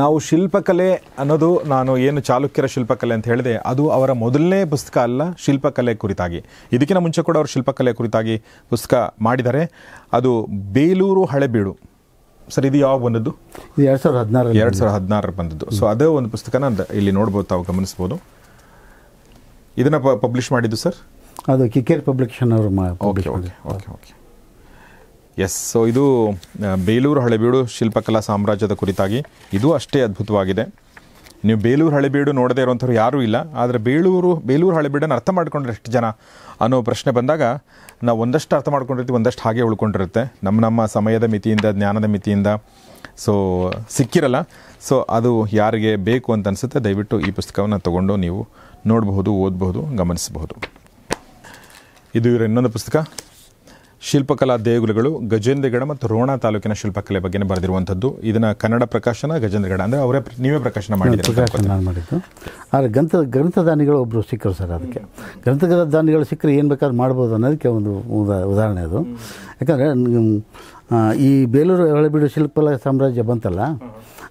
ನಾವು ಶಿಲ್ಪಕಲೆ ಅನ್ನೋದು ನಾನು ಏನು ಚಾಲುಕ್ಯರ ಶಿಲ್ಪಕಲೆ ಅಂತ ಹೇಳಿದೆ ಅದು ಅವರ ಮೊದಲನೇ ಪುಸ್ತಕ ಅಲ್ಲ ಶಿಲ್ಪಕಲೆ ಕುರಿತಾಗಿ. ಇದಕ್ಕಿಂತ ಮುಂಚೆ ಕೂಡ ಅವರು ಶಿಲ್ಪಕಲೆ ಕುರಿತಾಗಿ ಪುಸ್ತಕ ಮಾಡಿದ್ದಾರೆ. ಅದು ಬೇಲೂರು ಹಳೆಬೀಡು. ಸರ್ ಇದು ಯಾವಾಗ ಬಂದದ್ದು? ಇದು ಎರಡು ಸಾವಿರದ ಹದಿನಾರು ಎರಡು ಸಾವಿರದ ಹದಿನಾರರ ಬಂದದ್ದು. ಸೊ ಅದೇ ಒಂದು ಪುಸ್ತಕನ ಇಲ್ಲಿ ನೋಡ್ಬೋದು ತಾವು ಗಮನಿಸ್ಬೋದು. ಇದನ್ನು ಪಬ್ಲಿಷ್ ಮಾಡಿದ್ದು ಸರ್? ಅದು ಕಿಕೇರ್ ಪಬ್ಲಿಕೇಶನ್ ಅವರು okay okay okay okay yes so ಇದು ಬೇಲೂರು ಹಳೆಬೀಡು ಶಿಲ್ಪಕಲಾ ಸಾಮ್ರಾಜ್ಯದ ಕುರಿತಾಗಿ. ಇದು ಅಷ್ಟೇ ಅದ್ಭುತವಾಗಿದೆ. ನೀವು ಬೇಲೂರು ಹಳೆಬೀಡು ನೋಡದೇ ಇರುವಂಥವ್ರು ಯಾರೂ ಇಲ್ಲ, ಆದರೆ ಬೇಲೂರು ಬೇಲೂರು ಹಳೆಬೀಡನ್ನು ಅರ್ಥ ಮಾಡಿಕೊಂಡ್ರೆ ಎಷ್ಟು ಜನ ಅನ್ನೋ ಪ್ರಶ್ನೆ ಬಂದಾಗ ನಾವು ಒಂದಷ್ಟು ಅರ್ಥ ಮಾಡ್ಕೊಂಡಿರ್ತೀವಿ, ಒಂದಷ್ಟು ಹಾಗೆ ಉಳ್ಕೊಂಡಿರುತ್ತೆ. ನಮ್ಮ ನಮ್ಮ ಸಮಯದ ಮಿತಿಯಿಂದ, ಜ್ಞಾನದ ಮಿತಿಯಿಂದ ಸೊ ಸಿಕ್ಕಿರಲ್ಲ. ಸೊ ಅದು ಯಾರಿಗೆ ಬೇಕು ಅಂತ ಅನಿಸುತ್ತೆ, ದಯವಿಟ್ಟು ಈ ಪುಸ್ತಕವನ್ನು ತಗೊಂಡು ನೀವು ನೋಡಬಹುದು, ಓದಬಹುದು, ಗಮನಿಸಬಹುದು. ಇದು ಇವರ ಇನ್ನೊಂದು ಪುಸ್ತಕ. ಶಿಲ್ಪಕಲಾ ದೇಗುಲಗಳು ಗಜೇಂದ್ರಗಡ ಮತ್ತು ರೋಣ ತಾಲೂಕಿನ ಶಿಲ್ಪಕಲೆ ಬಗ್ಗೆ ಬರೆದಿರುವಂಥದ್ದು. ಇದನ್ನ ಕನ್ನಡ ಪ್ರಕಾಶನ ಗಜೇಂದ್ರಗಡ ಅಂದರೆ ಅವರೇ ನೀವೇ ಪ್ರಕಾಶನ ಮಾಡಿದ್ರು ಪ್ರಕಾಶನ ನಾನು ಮಾಡಿದ್ದು. ಆದರೆ ಗ್ರಂಥ ಗ್ರಂಥದಾನಿಗಳು ಒಬ್ಬರು ಸಿಕ್ಕರು ಸರ್ ಅದಕ್ಕೆ. ಗ್ರಂಥದಾನಿಗಳು ಸಿಕ್ಕರೆ ಏನು ಬೇಕಾದ್ರೂ ಮಾಡ್ಬೋದು ಅನ್ನೋದಕ್ಕೆ ಒಂದು ಉದಾ ಉದಾಹರಣೆ ಅದು. ಯಾಕಂದರೆ ಈ ಬೇಲೂರು ಹಳೆಬೀಡು ಶಿಲ್ಪಕಲಾ ಸಾಮ್ರಾಜ್ಯ ಬಂತಲ್ಲ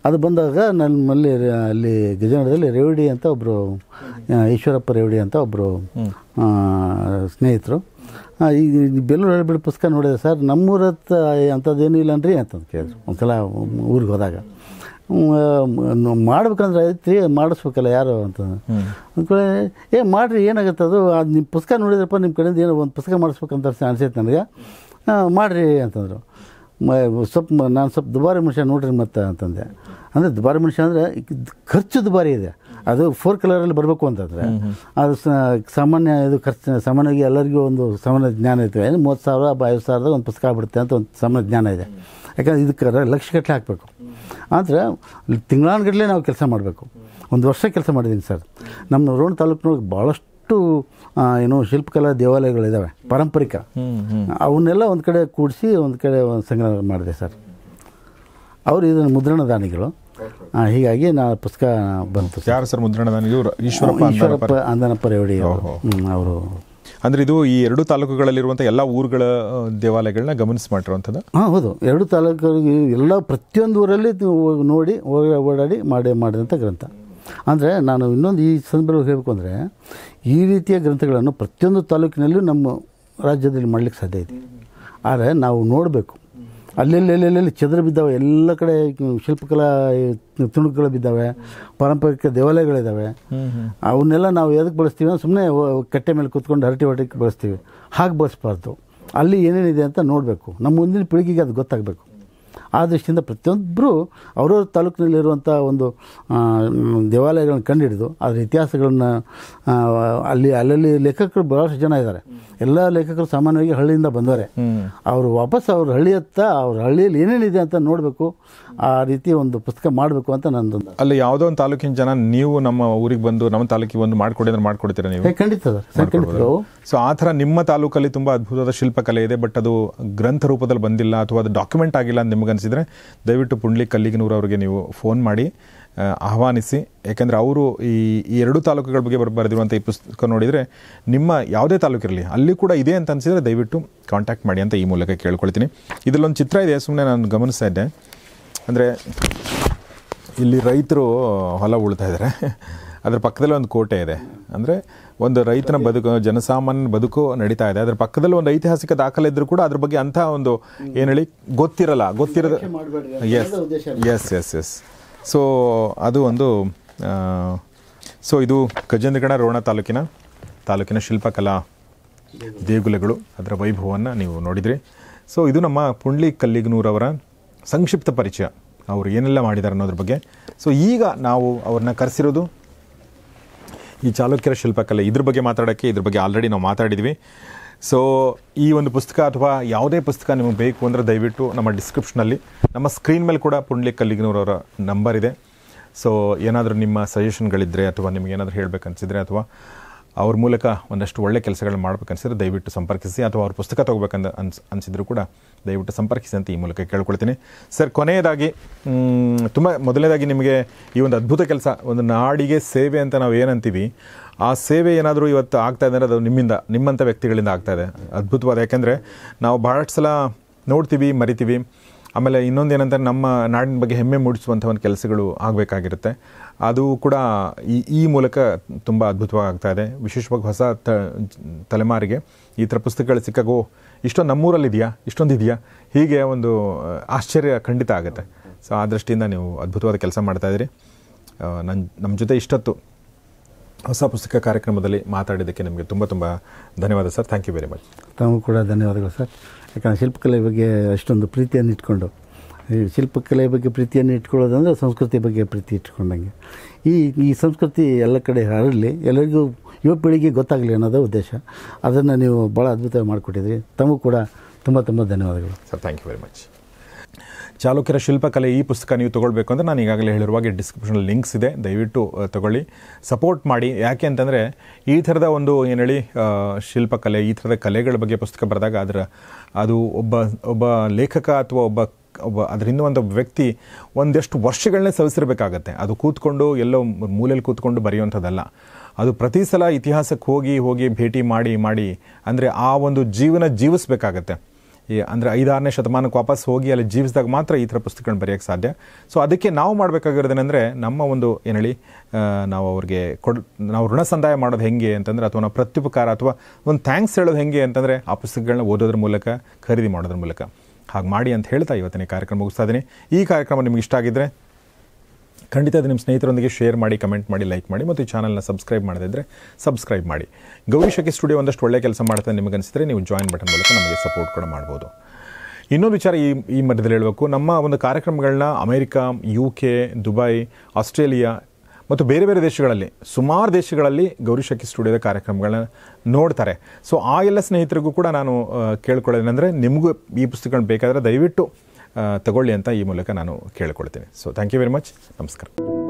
ಅದು ಬಂದಾಗ ನಮ್ಮಲ್ಲಿ ಅಲ್ಲಿ ಗಜೇಂದ್ರದಲ್ಲಿ ರೇವಡಿ ಅಂತ ಒಬ್ಬರು ಈಶ್ವರಪ್ಪ ರೇವಡಿ ಅಂತ ಒಬ್ಬರು ಸ್ನೇಹಿತರು. ಈಗ ಈ ಬೆಲ್ಲೂರು ಹಳೆಬೀಡು ಪುಸ್ತಕ ನೋಡಿದೆ ಸರ್ ನಮ್ಮೂರ ಹತ್ರ ಅಂಥದ್ದೇನೂ ಇಲ್ಲನ್ರಿ ಅಂತಂದು ಕೇಳಿದ್ರು. ಒಂದು ಸಲ ಊರಿಗೆ ಹೋದಾಗ. ಮಾಡ್ಬೇಕಂದ್ರೆ ಐತ್ರಿ ಮಾಡಿಸ್ಬೇಕಲ್ಲ ಯಾರು ಅಂತ. ಅಂದ್ಕೊಳ್ಳಿ ಏ ಮಾಡಿರಿ ಏನಾಗುತ್ತೆ ಅದು? ಅದು ನಿಮ್ಮ ಪುಸ್ತಕ ನೋಡಿದ್ರಪ್ಪ ನಿಮ್ಮ ಕಡೆಯಿಂದ ಏನೋ ಒಂದು ಪುಸ್ತಕ ಮಾಡಿಸ್ಬೇಕಂತ ಅನಿಸೈತೆ ನನಗೆ. ಮಾಡಿರಿ ಅಂತಂದರು. ಮ ಸ್ವಲ್ಪ ನಾನು ಸ್ವಲ್ಪ ದುಬಾರಿ ಮನುಷ್ಯ ನೋಡ್ರಿ ಮತ್ತೆ ಅಂತಂದೆ. ಅಂದರೆ ದುಬಾರಿ ಮನುಷ್ಯ ಅಂದರೆ ಖರ್ಚು ದುಬಾರಿ ಇದೆ. ಅದು ಫೋರ್ ಕಲರಲ್ಲಿ ಬರಬೇಕು ಅಂತಂದರೆ ಅದು ಸಾಮಾನ್ಯ ಇದು ಖರ್ಚು ಸಾಮಾನ್ಯವಾಗಿ ಎಲ್ಲರಿಗೂ ಒಂದು ಸಾಮಾನ್ಯ ಜ್ಞಾನ ಇರ್ತವೆ ಏನು ಮೂವತ್ತು ಸಾವಿರ ಬ ಐವತ್ತು ಸಾವಿರದ ಒಂದು ಪುಸ್ತಕ ಆಗ್ಬಿಡುತ್ತೆ ಅಂತ ಒಂದು ಸಾಮಾನ್ಯ ಜ್ಞಾನ ಇದೆ. ಯಾಕಂದ್ರೆ ಇದಕ್ಕೆ ಲಕ್ಷಗಟ್ಟಲೆ ಹಾಕಬೇಕು. ಆದರೆ ತಿಂಗಳಾನುಗಟ್ಟಲೆ ನಾವು ಕೆಲಸ ಮಾಡಬೇಕು. ಒಂದು ವರ್ಷ ಕೆಲಸ ಮಾಡಿದ್ದೀನಿ ಸರ್. ನಮ್ಮ ರೋಣ ತಾಲೂಕಿನೊಳಗೆ ಭಾಳಷ್ಟು ಏನು ಶಿಲ್ಪಕಲಾ ದೇವಾಲಯಗಳಿದ್ದಾವೆ ಪಾರಂಪರಿಕ. ಅವನ್ನೆಲ್ಲ ಒಂದು ಕಡೆ ಕೂಡಿಸಿ ಒಂದು ಕಡೆ ಒಂದು ಸಂಗ್ರಹ ಮಾಡಿದೆ ಸರ್. ಅವರು ಇದನ್ನು ಮುದ್ರಣದಾನಿಗಳು ಹೀಗಾಗಿ ನಾ ಪುಸ್ತಕ ಬಂತು ಸರ್. ಯಾರು ಸರ್ ಮುದ್ರಣದ ಇವರು ಈಶ್ವರಪ್ಪ. ಈಶ್ವರಪ್ಪ ಅಂದನಪ್ಪ ರೇವಡಿ ಅವರು ಅಂದ್ರೆ ಇದು ಈ ಎರಡು ತಾಲೂಕುಗಳಲ್ಲಿರುವಂಥ ಎಲ್ಲ ಊರುಗಳ ದೇವಾಲಯಗಳನ್ನ ಗಮನಿಸಿ ಮಾಡಿರುವಂಥದ್ದು? ಹಾಂ ಹೌದು. ಎರಡು ತಾಲೂಕು ಎಲ್ಲ ಪ್ರತಿಯೊಂದು ಊರಲ್ಲಿ ನೋಡಿ ಓಡಾಡಿ ಮಾಡಿ ಮಾಡಿದಂಥ ಗ್ರಂಥ. ಅಂದರೆ ನಾನು ಇನ್ನೊಂದು ಈ ಸಂದರ್ಭದಲ್ಲಿ ಹೇಳಬೇಕು ಅಂದರೆ ಈ ರೀತಿಯ ಗ್ರಂಥಗಳನ್ನು ಪ್ರತಿಯೊಂದು ತಾಲೂಕಿನಲ್ಲೂ ನಮ್ಮ ರಾಜ್ಯದಲ್ಲಿ ಮಾಡಲಿಕ್ಕೆ ಸಾಧ್ಯ ಇದೆ. ಆದರೆ ನಾವು ನೋಡಬೇಕು. ಅಲ್ಲೆಲ್ಲಿ ಚದುರು ಬಿದ್ದಾವೆ. ಎಲ್ಲ ಕಡೆ ಶಿಲ್ಪಕಲಾ ತುಣುಕುಗಳು ಬಿದ್ದಾವೆ. ಪಾರಂಪರಿಕ ದೇವಾಲಯಗಳಿದ್ದಾವೆ ಅವನ್ನೆಲ್ಲ ನಾವು ಎದಕ್ಕೆ ಬಳಸ್ತೀವಿ ಸುಮ್ಮನೆ ಕಟ್ಟೆ ಮೇಲೆ ಕೂತ್ಕೊಂಡು ಹರಟಿ ಹೊರಟಿಗೆ ಬಳಸ್ತೀವಿ. ಹಾಗೆ ಬಳಸ್ಬಾರ್ದು. ಅಲ್ಲಿ ಏನೇನಿದೆ ಅಂತ ನೋಡಬೇಕು. ನಮ್ಮ ಮುಂದಿನ ಪೀಳಿಗೆಗೆ ಅದು ಗೊತ್ತಾಗಬೇಕು. ಆ ದೃಷ್ಟಿಯಿಂದ ಪ್ರತಿಯೊಬ್ಬರೂ ಅವ್ರವ್ರ ತಾಲೂಕಿನಲ್ಲಿರುವಂಥ ಒಂದು ದೇವಾಲಯಗಳನ್ನು ಕಂಡುಹಿಡಿದು ಅದರ ಇತಿಹಾಸಗಳನ್ನು ಅಲ್ಲಿ ಅಲ್ಲಲ್ಲಿ ಲೇಖಕರು ಭಾಳಷ್ಟು ಜನ ಇದ್ದಾರೆ. ಎಲ್ಲ ಲೇಖಕರು ಸಾಮಾನ್ಯವಾಗಿ ಹಳ್ಳಿಯಿಂದ ಬಂದವರೆ. ಅವರು ವಾಪಸ್ ಅವ್ರ ಹಳ್ಳಿಯತ್ತ ಅವ್ರ ಹಳ್ಳಿಯಲ್ಲಿ ಏನೇನಿದೆ ಅಂತ ನೋಡಬೇಕು. ಆ ರೀತಿ ಒಂದು ಪುಸ್ತಕ ಮಾಡಬೇಕು ಅಂತ ನಂದೊಂದು ಅಲ್ಲಿ ಯಾವುದೋ ಒಂದು ತಾಲೂಕಿನ ಜನ ನೀವು ನಮ್ಮ ಊರಿಗೆ ಬಂದು ನಮ್ಮ ತಾಲೂಕಿಗೆ ಒಂದು ಮಾಡಿಕೊಡಿ ಅಂದ್ರೆ ಮಾಡ್ಕೊಡ್ತೀರಾ ನೀವು? ಖಂಡಿತ ಸೊ ಆ ಥರ ನಿಮ್ಮ ತಾಲೂಕಲ್ಲಿ ತುಂಬ ಅದ್ಭುತವಾದ ಶಿಲ್ಪಕಲೆ ಇದೆ ಬಟ್ ಅದು ಗ್ರಂಥ ರೂಪದಲ್ಲಿ ಬಂದಿಲ್ಲ ಅಥವಾ ಅದು ಡಾಕ್ಯುಮೆಂಟ್ ಆಗಿಲ್ಲ ಅಂತ ನಿಮಗನ್ಸಿದ್ರೆ ದಯವಿಟ್ಟು ಪುಂಡ್ಲಿ ಕಲ್ಲಿಗನೂರು ಅವರಿಗೆ ನೀವು ಫೋನ್ ಮಾಡಿ ಆಹ್ವಾನಿಸಿ. ಯಾಕೆಂದರೆ ಅವರು ಈ ಈ ಎರಡು ತಾಲೂಕುಗಳ ಬಗ್ಗೆ ಬರ್ ಬರೆದಿರುವಂಥ ಈ ಪುಸ್ತಕ ನೋಡಿದರೆ ನಿಮ್ಮ ಯಾವುದೇ ತಾಲೂಕಿರಲಿ ಅಲ್ಲಿ ಕೂಡ ಇದೆ ಅಂತ ಅನಿಸಿದರೆ ದಯವಿಟ್ಟು ಕಾಂಟ್ಯಾಕ್ಟ್ ಮಾಡಿ ಅಂತ ಈ ಮೂಲಕ ಕೇಳ್ಕೊಳ್ತೀನಿ. ಇದರಲ್ಲೊಂದು ಚಿತ್ರ ಇದೆ ಸುಮ್ಮನೆ ನಾನು ಗಮನಿಸ್ತಾ ಇದ್ದೆ. ಅಂದರೆ ಇಲ್ಲಿ ರೈತರು ಹೊಲ ಉಳ್ತಾ ಇದ್ದಾರೆ ಅದರ ಪಕ್ಕದಲ್ಲಿ ಒಂದು ಕೋಟೆ ಇದೆ. ಅಂದರೆ ಒಂದು ರೈತನ ಬದುಕು, ಜನಸಾಮಾನ್ಯನ ಬದುಕು ನಡೀತಾ ಇದೆ. ಅದ್ರ ಪಕ್ಕದಲ್ಲಿ ಒಂದು ಐತಿಹಾಸಿಕ ದಾಖಲೆ ಇದ್ದರೂ ಕೂಡ ಅದ್ರ ಬಗ್ಗೆ ಅಂಥ ಒಂದು ಏನು ಹೇಳಿ ಗೊತ್ತಿರಲ್ಲ. ಗೊತ್ತಿರೋದು yes yes yes yes so ಅದು ಒಂದು ಸೊ ಇದು ಗಜೇಂದ್ರಗಡ ರೋಣ ತಾಲೂಕಿನ ತಾಲೂಕಿನ ಶಿಲ್ಪಕಲಾ ದೇಗುಲಗಳು. ಅದರ ವೈಭವವನ್ನು ನೀವು ನೋಡಿದ್ರಿ. ಸೊ ಇದು ನಮ್ಮ ಪುಂಡ್ಲಿ ಕಲ್ಲಿಗನೂರವರ ಸಂಕ್ಷಿಪ್ತ ಪರಿಚಯ ಅವರು ಏನೆಲ್ಲ ಮಾಡಿದ್ದಾರೆ ಅನ್ನೋದ್ರ ಬಗ್ಗೆ. ಸೊ ಈಗ ನಾವು ಅವ್ರನ್ನ ಕರೆಸಿರೋದು ಈ ಚಾಲುಕ್ಯರ ಶಿಲ್ಪಕಲೆ. ಇದ್ರ ಬಗ್ಗೆ ಮಾತಾಡೋಕ್ಕೆ, ಇದ್ರ ಬಗ್ಗೆ ಆಲ್ರೆಡಿ ನಾವು ಮಾತಾಡಿದ್ವಿ. ಸೊ ಈ ಒಂದು ಪುಸ್ತಕ ಅಥವಾ ಯಾವುದೇ ಪುಸ್ತಕ ನಿಮಗೆ ಬೇಕು ಅಂದರೆ ದಯವಿಟ್ಟು ನಮ್ಮ ಡಿಸ್ಕ್ರಿಪ್ಷನಲ್ಲಿ ನಮ್ಮ ಸ್ಕ್ರೀನ್ ಮೇಲೆ ಕೂಡ ಪುಂಡ್ಲಿ ಕಲ್ಲಿಗ್ನವರವರ ನಂಬರ್ ಇದೆ. ಸೊ ಏನಾದರೂ ನಿಮ್ಮ ಸಜೆಷನ್ಗಳಿದ್ದರೆ ಅಥವಾ ನಿಮ್ಗೆ ಏನಾದರೂ ಹೇಳಬೇಕನ್ಸಿದ್ರೆ ಅಥವಾ ಅವ್ರ ಮೂಲಕ ಒಂದಷ್ಟು ಒಳ್ಳೆ ಕೆಲಸಗಳನ್ನ ಮಾಡಬೇಕನ್ಸಿದ್ರೆ ದಯವಿಟ್ಟು ಸಂಪರ್ಕಿಸಿ ಅಥವಾ ಅವ್ರ ಪುಸ್ತಕ ತೊಗೋಬೇಕಂತ ಅನ್ಸ್, ಅನಿಸಿದ್ರು ಕೂಡ ದಯವಿಟ್ಟು ಸಂಪರ್ಕಿಸಿ ಅಂತ ಈ ಮೂಲಕ ಕೇಳ್ಕೊಳ್ತೀನಿ. ಸರ್, ಕೊನೆಯದಾಗಿ ತುಂಬ ಮೊದಲನೇದಾಗಿ ನಿಮಗೆ ಈ ಒಂದು ಅದ್ಭುತ ಕೆಲಸ, ಒಂದು ನಾಡಿಗೆ ಸೇವೆ ಅಂತ ನಾವು ಏನಂತೀವಿ, ಆ ಸೇವೆ ಏನಾದರೂ ಇವತ್ತು ಆಗ್ತಾ ಇದೆ ಅಂದರೆ ಅದು ನಿಮ್ಮಿಂದ ನಿಮ್ಮಂಥ ವ್ಯಕ್ತಿಗಳಿಂದ ಆಗ್ತಾ ಇದೆ. ಅದ್ಭುತವಾದ, ಯಾಕೆಂದರೆ ನಾವು ಭಾಳಷ್ಟು ಸಲ ನೋಡ್ತೀವಿ, ಮರಿತೀವಿ. ಆಮೇಲೆ ಇನ್ನೊಂದು ಏನಂದರೆ ನಮ್ಮ ನಾಡಿನ ಬಗ್ಗೆ ಹೆಮ್ಮೆ ಮೂಡಿಸುವಂಥ ಒಂದು ಕೆಲಸಗಳು ಆಗಬೇಕಾಗಿರುತ್ತೆ. ಅದು ಕೂಡ ಈ ಈ ಮೂಲಕ ತುಂಬ ಅದ್ಭುತವಾಗಿ ಆಗ್ತಾ ಇದೆ. ವಿಶೇಷವಾಗಿ ಹೊಸ ತ, ತಲೆಮಾರಿಗೆ ಈ ಥರ ಪುಸ್ತಕಗಳು ಸಿಕ್ಕಾಗೋ ಇಷ್ಟೊಂದು ನಮ್ಮೂರಲ್ಲಿ ಇದೆಯಾ ಇಷ್ಟೊಂದು ಇದೆಯಾ ಹೀಗೆ ಒಂದು ಆಶ್ಚರ್ಯ ಖಂಡಿತ ಆಗುತ್ತೆ. ಸೊ ಆ ದೃಷ್ಟಿಯಿಂದ ನೀವು ಅದ್ಭುತವಾದ ಕೆಲಸ ಮಾಡ್ತಾ ಇದ್ದೀರಿ. ನನ್ನ ನಮ್ಮ ಜೊತೆ ಇಷ್ಟೊತ್ತು ಹೊಸ ಪುಸ್ತಕ ಕಾರ್ಯಕ್ರಮದಲ್ಲಿ ಮಾತಾಡಿದ್ದಕ್ಕೆ ನಿಮಗೆ ತುಂಬ ತುಂಬ ಧನ್ಯವಾದ sir. Thank you very much ತಮಗೂ ಕೂಡ ಧನ್ಯವಾದಗಳು ಸರ್. ಯಾಕಂದರೆ ಶಿಲ್ಪಕಲೆ ಬಗ್ಗೆ ಅಷ್ಟೊಂದು ಪ್ರೀತಿಯನ್ನು ಇಟ್ಕೊಂಡು ಶಿಲ್ಪಕಲೆ ಬಗ್ಗೆ ಪ್ರೀತಿಯನ್ನು ಇಟ್ಕೊಳ್ಳೋದಂದರೆ ಸಂಸ್ಕೃತಿ ಬಗ್ಗೆ ಪ್ರೀತಿ ಇಟ್ಕೊಂಡಂಗೆ. ಈ ಈ ಸಂಸ್ಕೃತಿ ಎಲ್ಲ ಕಡೆ ಹರಡಲಿ, ಎಲ್ಲರಿಗೂ ಯುವ ಪೀಳಿಗೆ ಗೊತ್ತಾಗಲಿ ಅನ್ನೋದೇ ಉದ್ದೇಶ. ಅದನ್ನು ನೀವು ಭಾಳ ಅದ್ಭುತವಾಗಿ ಮಾಡಿಕೊಟ್ಟಿದ್ರಿ. ತಮಗೂ ಕೂಡ ತುಂಬ ತುಂಬ ಧನ್ಯವಾದಗಳು. Sir thank you very much ಚಾಲುಕ್ಯರ ಶಿಲ್ಪಕಲೆ ಈ ಪುಸ್ತಕ ನೀವು ತೊಗೊಳ್ಬೇಕು ಅಂದರೆ ನಾನು ಈಗಾಗಲೇ ಹೇಳಿರುವಾಗೆ ಡಿಸ್ಕ್ರಿಪ್ಷನ್ ಲಿಂಕ್ಸ್ ಇದೆ. ದಯವಿಟ್ಟು ತಗೊಳ್ಳಿ. ಸಪೋರ್ಟ್ ಮಾಡಿ. ಯಾಕೆ ಅಂತಂದರೆ, ಈ ಥರದ ಒಂದು ಏನು ಹೇಳಿ ಶಿಲ್ಪಕಲೆ, ಈ ಥರದ ಕಲೆಗಳ ಬಗ್ಗೆ ಪುಸ್ತಕ ಬರೆದಾಗ ಅದರ, ಅದು ಒಬ್ಬ ಒಬ್ಬ ಲೇಖಕ ಅಥವಾ ಒಬ್ಬ ಒಬ್ಬ ಅದರಿಂದ ಒಂದು ವ್ಯಕ್ತಿ ಒಂದಷ್ಟು ವರ್ಷಗಳನ್ನೇ ಸವಿಸಿರಬೇಕಾಗತ್ತೆ. ಅದು ಕೂತ್ಕೊಂಡು, ಎಲ್ಲೋ ಮೂಲೆಯಲ್ಲಿ ಕೂತ್ಕೊಂಡು ಬರೆಯುವಂಥದ್ದಲ್ಲ. ಅದು ಪ್ರತಿ ಸಲ ಇತಿಹಾಸಕ್ಕೆ ಹೋಗಿ ಹೋಗಿ ಭೇಟಿ ಮಾಡಿ ಮಾಡಿ, ಅಂದರೆ ಆ ಒಂದು ಜೀವನ ಜೀವಿಸ್ಬೇಕಾಗತ್ತೆ. ಈ ಅಂದರೆ ಐದಾರನೇ ಶತಮಾನಕ್ಕೆ ವಾಪಸ್ ಹೋಗಿ ಅಲ್ಲಿ ಜೀವಿಸಿದಾಗ ಮಾತ್ರ ಈ ಥರ ಪುಸ್ತಕಗಳನ್ನ ಬರೆಯೋಕ್ಕೆ ಸಾಧ್ಯ. ಸೊ ಅದಕ್ಕೆ ನಾವು ಮಾಡಬೇಕಾಗಿರೋದೇನೆಂದರೆ ನಮ್ಮ ಒಂದು ಏನು ಹೇಳಿ ನಾವು ಅವ್ರಿಗೆ ಕೊಡ್, ನಾವು ಋಣ ಸಂದಾಯ ಮಾಡೋದು ಹೆಂಗೆ ಅಂತಂದರೆ ಅಥವಾ ನಾವು ಪ್ರತ್ಯುಪಕಾರ ಅಥವಾ ಒಂದು ಥ್ಯಾಂಕ್ಸ್ ಹೇಳೋದು ಹೆಂಗೆ ಅಂತಂದರೆ ಆ ಪುಸ್ತಕಗಳನ್ನ ಓದೋದ್ರ ಮೂಲಕ, ಖರೀದಿ ಮಾಡೋದ್ರ ಮೂಲಕ. ಹಾಗೆ ಮಾಡಿ ಅಂತ ಹೇಳ್ತಾ ಇವತ್ತಿನ ಕಾರ್ಯಕ್ರಮ ಮುಗಿಸ್ತಾ ಇದ್ದೀನಿ. ಈ ಕಾರ್ಯಕ್ರಮ ನಿಮಗೆ ಇಷ್ಟ ಆಗಿದ್ದರೆ ಖಂಡಿತ ಅದು ನಿಮ್ಮ ಸ್ನೇಹಿತರೊಂದಿಗೆ ಶೇರ್ ಮಾಡಿ ಕಮೆಂಟ್ ಮಾಡಿ ಲೈಕ್ ಮಾಡಿ ಮತ್ತು ಈ ಚಾನಲ್ನ ಸಬ್ಸ್ಕ್ರೈಬ್ ಮಾಡದಿದ್ದರೆ ಸಬ್ಸ್ಕ್ರೈಬ್ ಮಾಡಿ. ಗೌರಿ ಶಕಿ ಸ್ಟುಡಿಯೋ ಒಂದಷ್ಟು ಒಳ್ಳೆ ಕೆಲಸ ಮಾಡ್ತಾ ನಿಮಗೆ ಅನಿಸಿದ್ರೆ ನೀವು ಜಾಯಿನ್ ಬಟನ್ ಮೂಲಕ ನಮಗೆ ಸಪೋರ್ಟ್ ಕೂಡ ಮಾಡ್ಬೋದು. ಇನ್ನೊಂದು ವಿಚಾರ ಈ ಈ ಮಧ್ಯದಲ್ಲಿ ಹೇಳಬೇಕು. ನಮ್ಮ ಒಂದು ಕಾರ್ಯಕ್ರಮಗಳನ್ನ America U K Dubai Australia ಮತ್ತು ಬೇರೆ ಬೇರೆ ದೇಶಗಳಲ್ಲಿ, ಸುಮಾರು ದೇಶಗಳಲ್ಲಿ ಗೌರಿಶಕಿ ಸ್ಟುಡಿಯೋದ ಕಾರ್ಯಕ್ರಮಗಳನ್ನ ನೋಡ್ತಾರೆ. ಸೊ ಆ ಎಲ್ಲ ಸ್ನೇಹಿತರಿಗೂ ಕೂಡ ನಾನು ಕೇಳ್ಕೊಳ್ಳೋದೇನೆಂದರೆ ನಿಮಗೂ ಈ ಪುಸ್ತಕಗಳು ಬೇಕಾದರೆ ದಯವಿಟ್ಟು ತಗೊಳ್ಳಿ ಅಂತ ಈ ಮೂಲಕ ನಾನು ಕೇಳಿಕೊಳ್ತೀನಿ. So thank you very much ನಮಸ್ಕಾರ.